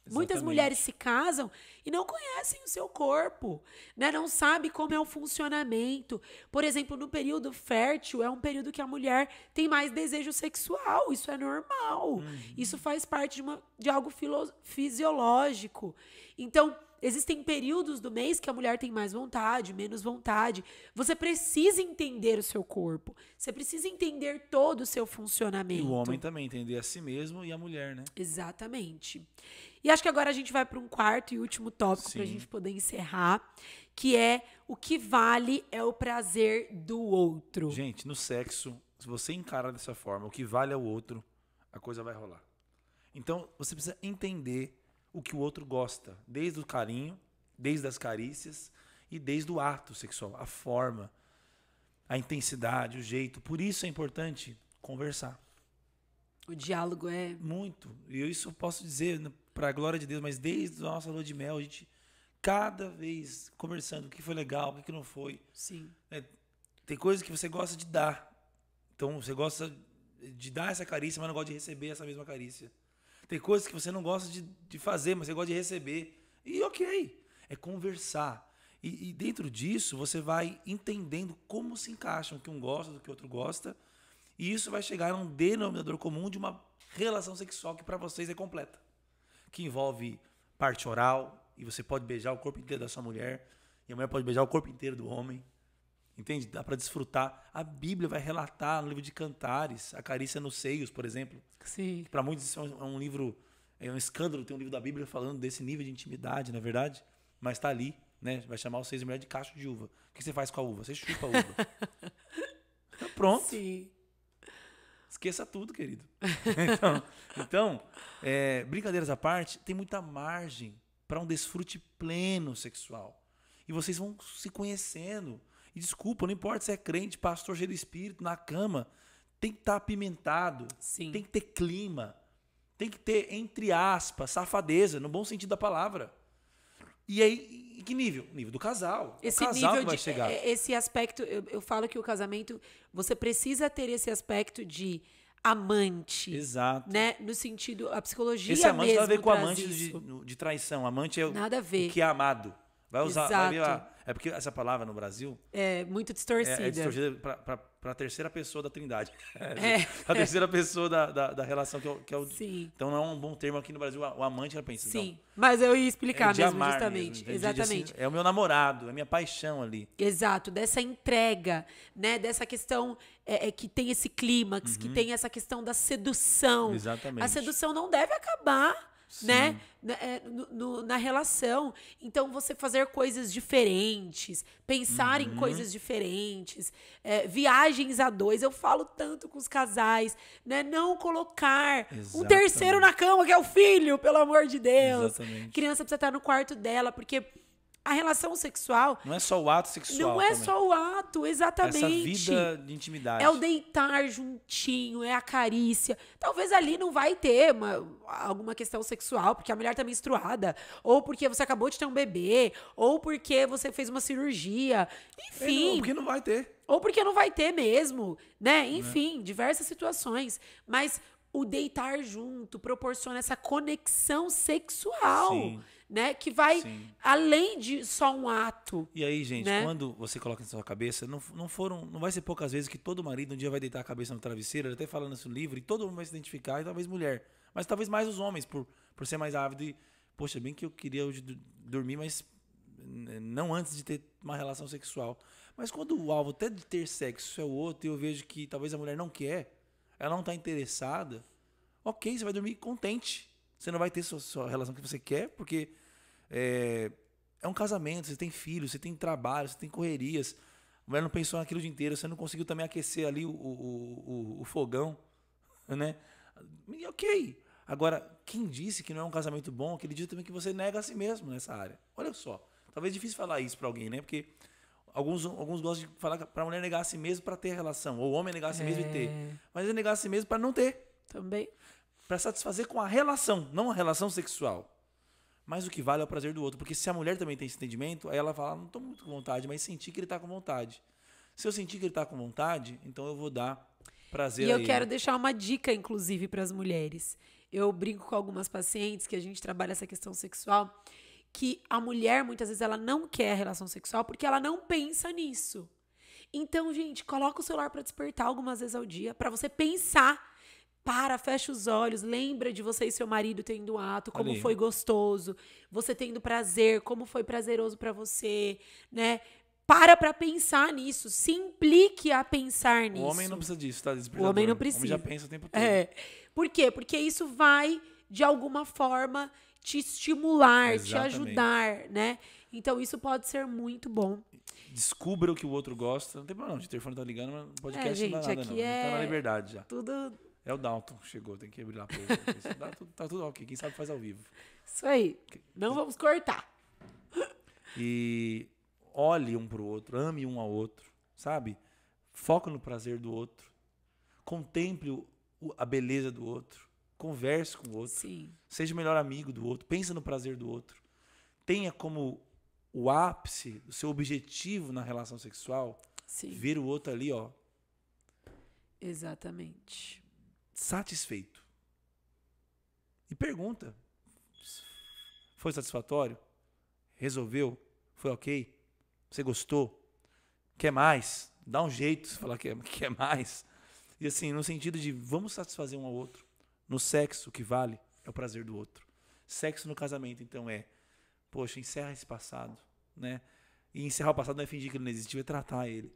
Muitas Exatamente. mulheres se casam e não conhecem o seu corpo, né? Não sabe como é o funcionamento. Por exemplo, no período fértil é um período que a mulher tem mais desejo sexual. Isso é normal. Isso faz parte de, uma, de algo filo- fisiológico. Então, existem períodos do mês que a mulher tem mais vontade, menos vontade. Você precisa entender o seu corpo. Você precisa entender todo o seu E funcionamento. o homem também entender a si mesmo e a mulher, né? Exatamente. E acho que agora a gente vai para um quarto e último tópico para a gente poder encerrar, que é o que vale é o prazer do outro. Gente, no sexo, se você encara dessa forma, o que vale é o outro, a coisa vai rolar. Então, você precisa entender o que o outro gosta, desde o carinho, desde as carícias e desde o ato sexual, a forma, a intensidade, o jeito. Por isso é importante conversar. O diálogo é Muito. E isso eu posso dizer para a glória de Deus, mas desde a nossa lua de mel, a gente cada vez conversando o que foi legal, o que não foi. sim. Tem coisas que você gosta de dar. Então você gosta de dar essa carícia, mas não gosta de receber essa mesma carícia. Tem coisas que você não gosta de, de fazer, mas você gosta de receber. E ok, é conversar. E, e dentro disso você vai entendendo como se encaixam, o que um gosta, do que o outro gosta. E isso vai chegar a um denominador comum de uma relação sexual que para vocês é completa. Que envolve parte oral, e você pode beijar o corpo inteiro da sua mulher, e a mulher pode beijar o corpo inteiro do homem. Entende? Dá para desfrutar. A Bíblia vai relatar no livro de Cantares, a carícia nos seios, por exemplo. Sim. Para muitos isso é um, é um livro, é um escândalo ter um livro da Bíblia falando desse nível de intimidade, na é verdade. Mas está ali, né? Vai chamar os seis da mulher de cacho de uva. O que você faz com a uva? Você chupa a uva. Pronto. Sim. Esqueça tudo, querido. Então, então é, brincadeiras à parte, tem muita margem para um desfrute pleno sexual. E vocês vão se conhecendo. E desculpa, não importa se é crente, pastor cheio do espírito, na cama, tem que estar apimentado, Sim. tem que ter clima, tem que ter, entre aspas, safadeza, no bom sentido da palavra. E aí, em que nível? Nível do casal. Esse casal nível vai de chegar. é, esse aspecto, eu, eu falo que o casamento, você precisa ter esse aspecto de amante, Exato. né? No sentido, a psicologia Esse amante mesmo nada a ver com amante de, de traição. Amante é o, Nada a ver. o que é amado. Vai usar. vai Exato. a- é porque essa palavra no Brasil É muito é, distorcida. é distorcida para a terceira pessoa da Trindade. É. a terceira pessoa da, da, da relação que é, o, que é o- Sim. Então não é um bom termo aqui no Brasil. O amante, ela pensa. Sim, Não, mas eu ia é explicar de mesmo, justamente. mesmo, Exatamente. assim, é o meu namorado, é minha paixão ali. Exato, dessa entrega, né? Dessa questão é, é, que tem esse clímax, que tem essa questão da sedução. Uhum. Exatamente. A sedução não deve acabar. Né? Na, é, no- na relação. Então, você fazer coisas diferentes, pensar Uhum. em coisas diferentes, é, viagens a dois. Eu falo tanto com os casais, né? Não colocar um Exatamente. terceiro na cama, que é o filho, pelo amor de Deus. Exatamente. Criança precisa estar no quarto dela, porque a relação sexual Não é só o ato sexual. não é também. só o ato, exatamente. Essa vida de intimidade. É o deitar juntinho, é a carícia. Talvez ali não vai ter uma- alguma questão sexual, porque a mulher tá menstruada, ou porque você acabou de ter um bebê, ou porque você fez uma cirurgia. É, Enfim, porque não vai ter. ou porque não vai ter mesmo, né? Enfim, diversas situações. Mas o deitar junto proporciona essa conexão sexual, Sim. Né? Que vai Sim. além de só um ato. E aí, gente, Né? quando você coloca na sua cabeça, não, não foram, não vai ser poucas vezes que todo marido um dia vai deitar a cabeça no travesseiro, ele até fala nesse livro, e todo mundo vai se identificar, e talvez mulher. Mas talvez mais os homens, por, por ser mais ávido e, poxa, bem que eu queria hoje dormir, mas n- não antes de ter uma relação sexual. Mas quando o alvo até de ter sexo é o outro, e eu vejo que talvez a mulher não quer, ela não está interessada, ok, você vai dormir contente. Você não vai ter sua, sua relação que você quer, porque é, é um casamento, você tem filhos, você tem trabalho, você tem correrias. A mulher não pensou naquilo o dia inteiro, você não conseguiu também aquecer ali o, o, o, o fogão, né? E ok. Agora, quem disse que não é um casamento bom, aquele dia também que você nega a si mesmo nessa área. Olha só. Talvez é difícil falar isso pra alguém, né? Porque alguns, alguns gostam de falar pra mulher negar a si mesmo pra ter relação, ou o homem negar a si mesmo e ter. É. Mas ele negar a si mesmo pra não ter Também. Pra satisfazer com a relação, não a relação sexual. Mas o que vale é o prazer do outro. Porque se a mulher também tem esse entendimento, aí ela fala, "Ah, não tô muito com vontade, mas senti que ele tá com vontade. Se eu sentir que ele tá com vontade, então eu vou dar prazer E eu quero deixar uma dica, inclusive, para as mulheres. Eu brinco com algumas pacientes que a gente trabalha essa questão sexual, que a mulher, muitas vezes, ela não quer a relação sexual porque ela não pensa nisso. Então, gente, coloca o celular para despertar algumas vezes ao dia, para você pensar. Para, fecha os olhos, lembra de você e seu marido tendo um ato, como foi gostoso, você tendo prazer, como foi prazeroso para você, né? Para pra pensar nisso, se implique a pensar O nisso. homem não precisa disso, tá? O homem não Despertador. O homem precisa. já pensa o tempo todo. É. Por quê? Porque isso vai, de alguma forma, te estimular, te Exatamente. ajudar, né? Então, isso pode ser muito bom. Descubra o que o outro gosta. Não tem problema não, de telefone tá ligando, mas podcast É, gente, não dá nada aqui não. A gente Tá na é- liberdade já. Tudo É o Dalton, chegou, tem que abrir lá dá tudo- tá tudo ok, quem sabe faz ao vivo. isso aí. Não vamos cortar. E olhe um pro outro, ame um ao outro, sabe? Foca no prazer do outro. Contemple o- a beleza do outro. Converse com o outro. Sim. Seja o melhor amigo do outro. Pensa no prazer do outro. Tenha como o ápice, o seu objetivo na relação sexual, Sim. ver o outro ali, ó, Exatamente. Satisfeito. E pergunta: foi satisfatório? Resolveu? Foi ok? Você gostou? Quer mais? Dá um jeito de falar que quer, quer mais. E assim, no sentido de vamos satisfazer um ao outro. No sexo, o que vale é o prazer do outro. Sexo no casamento, então, é, poxa, encerra esse passado, né? E encerrar o passado não é fingir que ele não existiu, é tratar ele.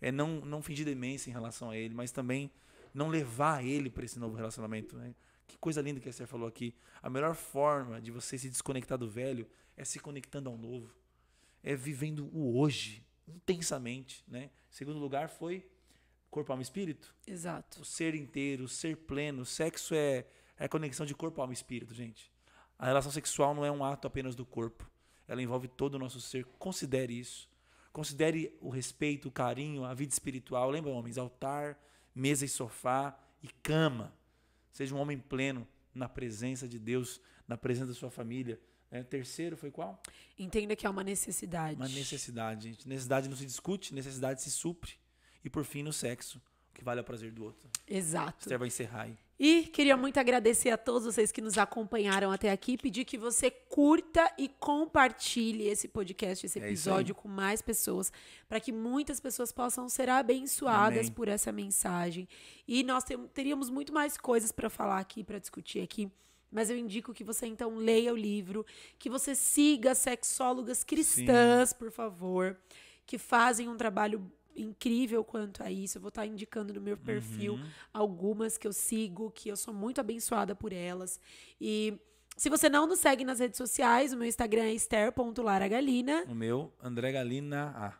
É não, não fingir demência em relação a ele, mas também não levar ele para esse novo relacionamento. Né? Que coisa linda que a Esther falou aqui. A melhor forma de você se desconectar do velho é se conectando ao novo. É vivendo o hoje, intensamente. Né? Segundo lugar foi corpo, alma e espírito. Exato. O ser inteiro, o ser pleno. O sexo é, é a conexão de corpo, alma e espírito, gente. A relação sexual não é um ato apenas do corpo. Ela envolve todo o nosso ser. Considere isso. Considere o respeito, o carinho, a vida espiritual. Lembra, homens? Altar, mesa e sofá e cama. Seja um homem pleno na presença de Deus, na presença da sua família. É, terceiro foi qual? Entenda que é uma necessidade. Uma necessidade, gente. Necessidade não se discute, necessidade se supre. E por fim, no sexo, o que vale é o prazer do outro. Exato. Esther vai encerrar aí. E queria muito agradecer a todos vocês que nos acompanharam até aqui, pedir que você curta e compartilhe esse podcast, esse É episódio com mais pessoas, para que muitas pessoas possam ser abençoadas Amém. por essa mensagem. E nós teríamos muito mais coisas para falar aqui, para discutir aqui. Mas eu indico que você então leia o livro, que você siga sexólogas cristãs, por favor, que fazem um trabalho incrível quanto a isso. Eu vou estar indicando no meu perfil Uhum. algumas que eu sigo, que eu sou muito abençoada por elas. E Se você não nos segue nas redes sociais, o meu Instagram é esther.laragalina. O meu, André Galina A.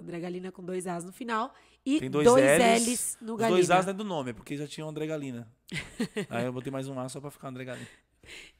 André Galina com dois As no final. E Tem dois, dois L's, L's no Os Galina. dois As não é do nome, é porque já tinha o André Galina. Aí eu botei mais um A só pra ficar André Galina.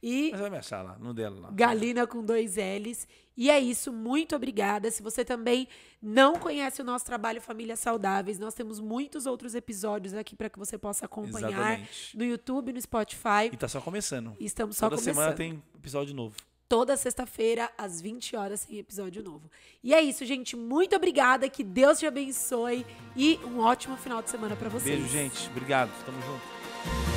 E Mas vai me achar lá, no dela lá. Galina com dois L's. E é isso, muito obrigada. Se você também não conhece o nosso trabalho Famílias Saudáveis, nós temos muitos outros episódios aqui para que você possa acompanhar Exatamente. no YouTube, no Spotify. E tá só começando. E Estamos só Toda começando. semana tem episódio novo. Toda sexta-feira, às 20 horas, tem episódio novo. E é isso, gente. Muito obrigada. Que Deus te abençoe. E um ótimo final de semana para vocês. Beijo, gente. Obrigado. Tamo junto.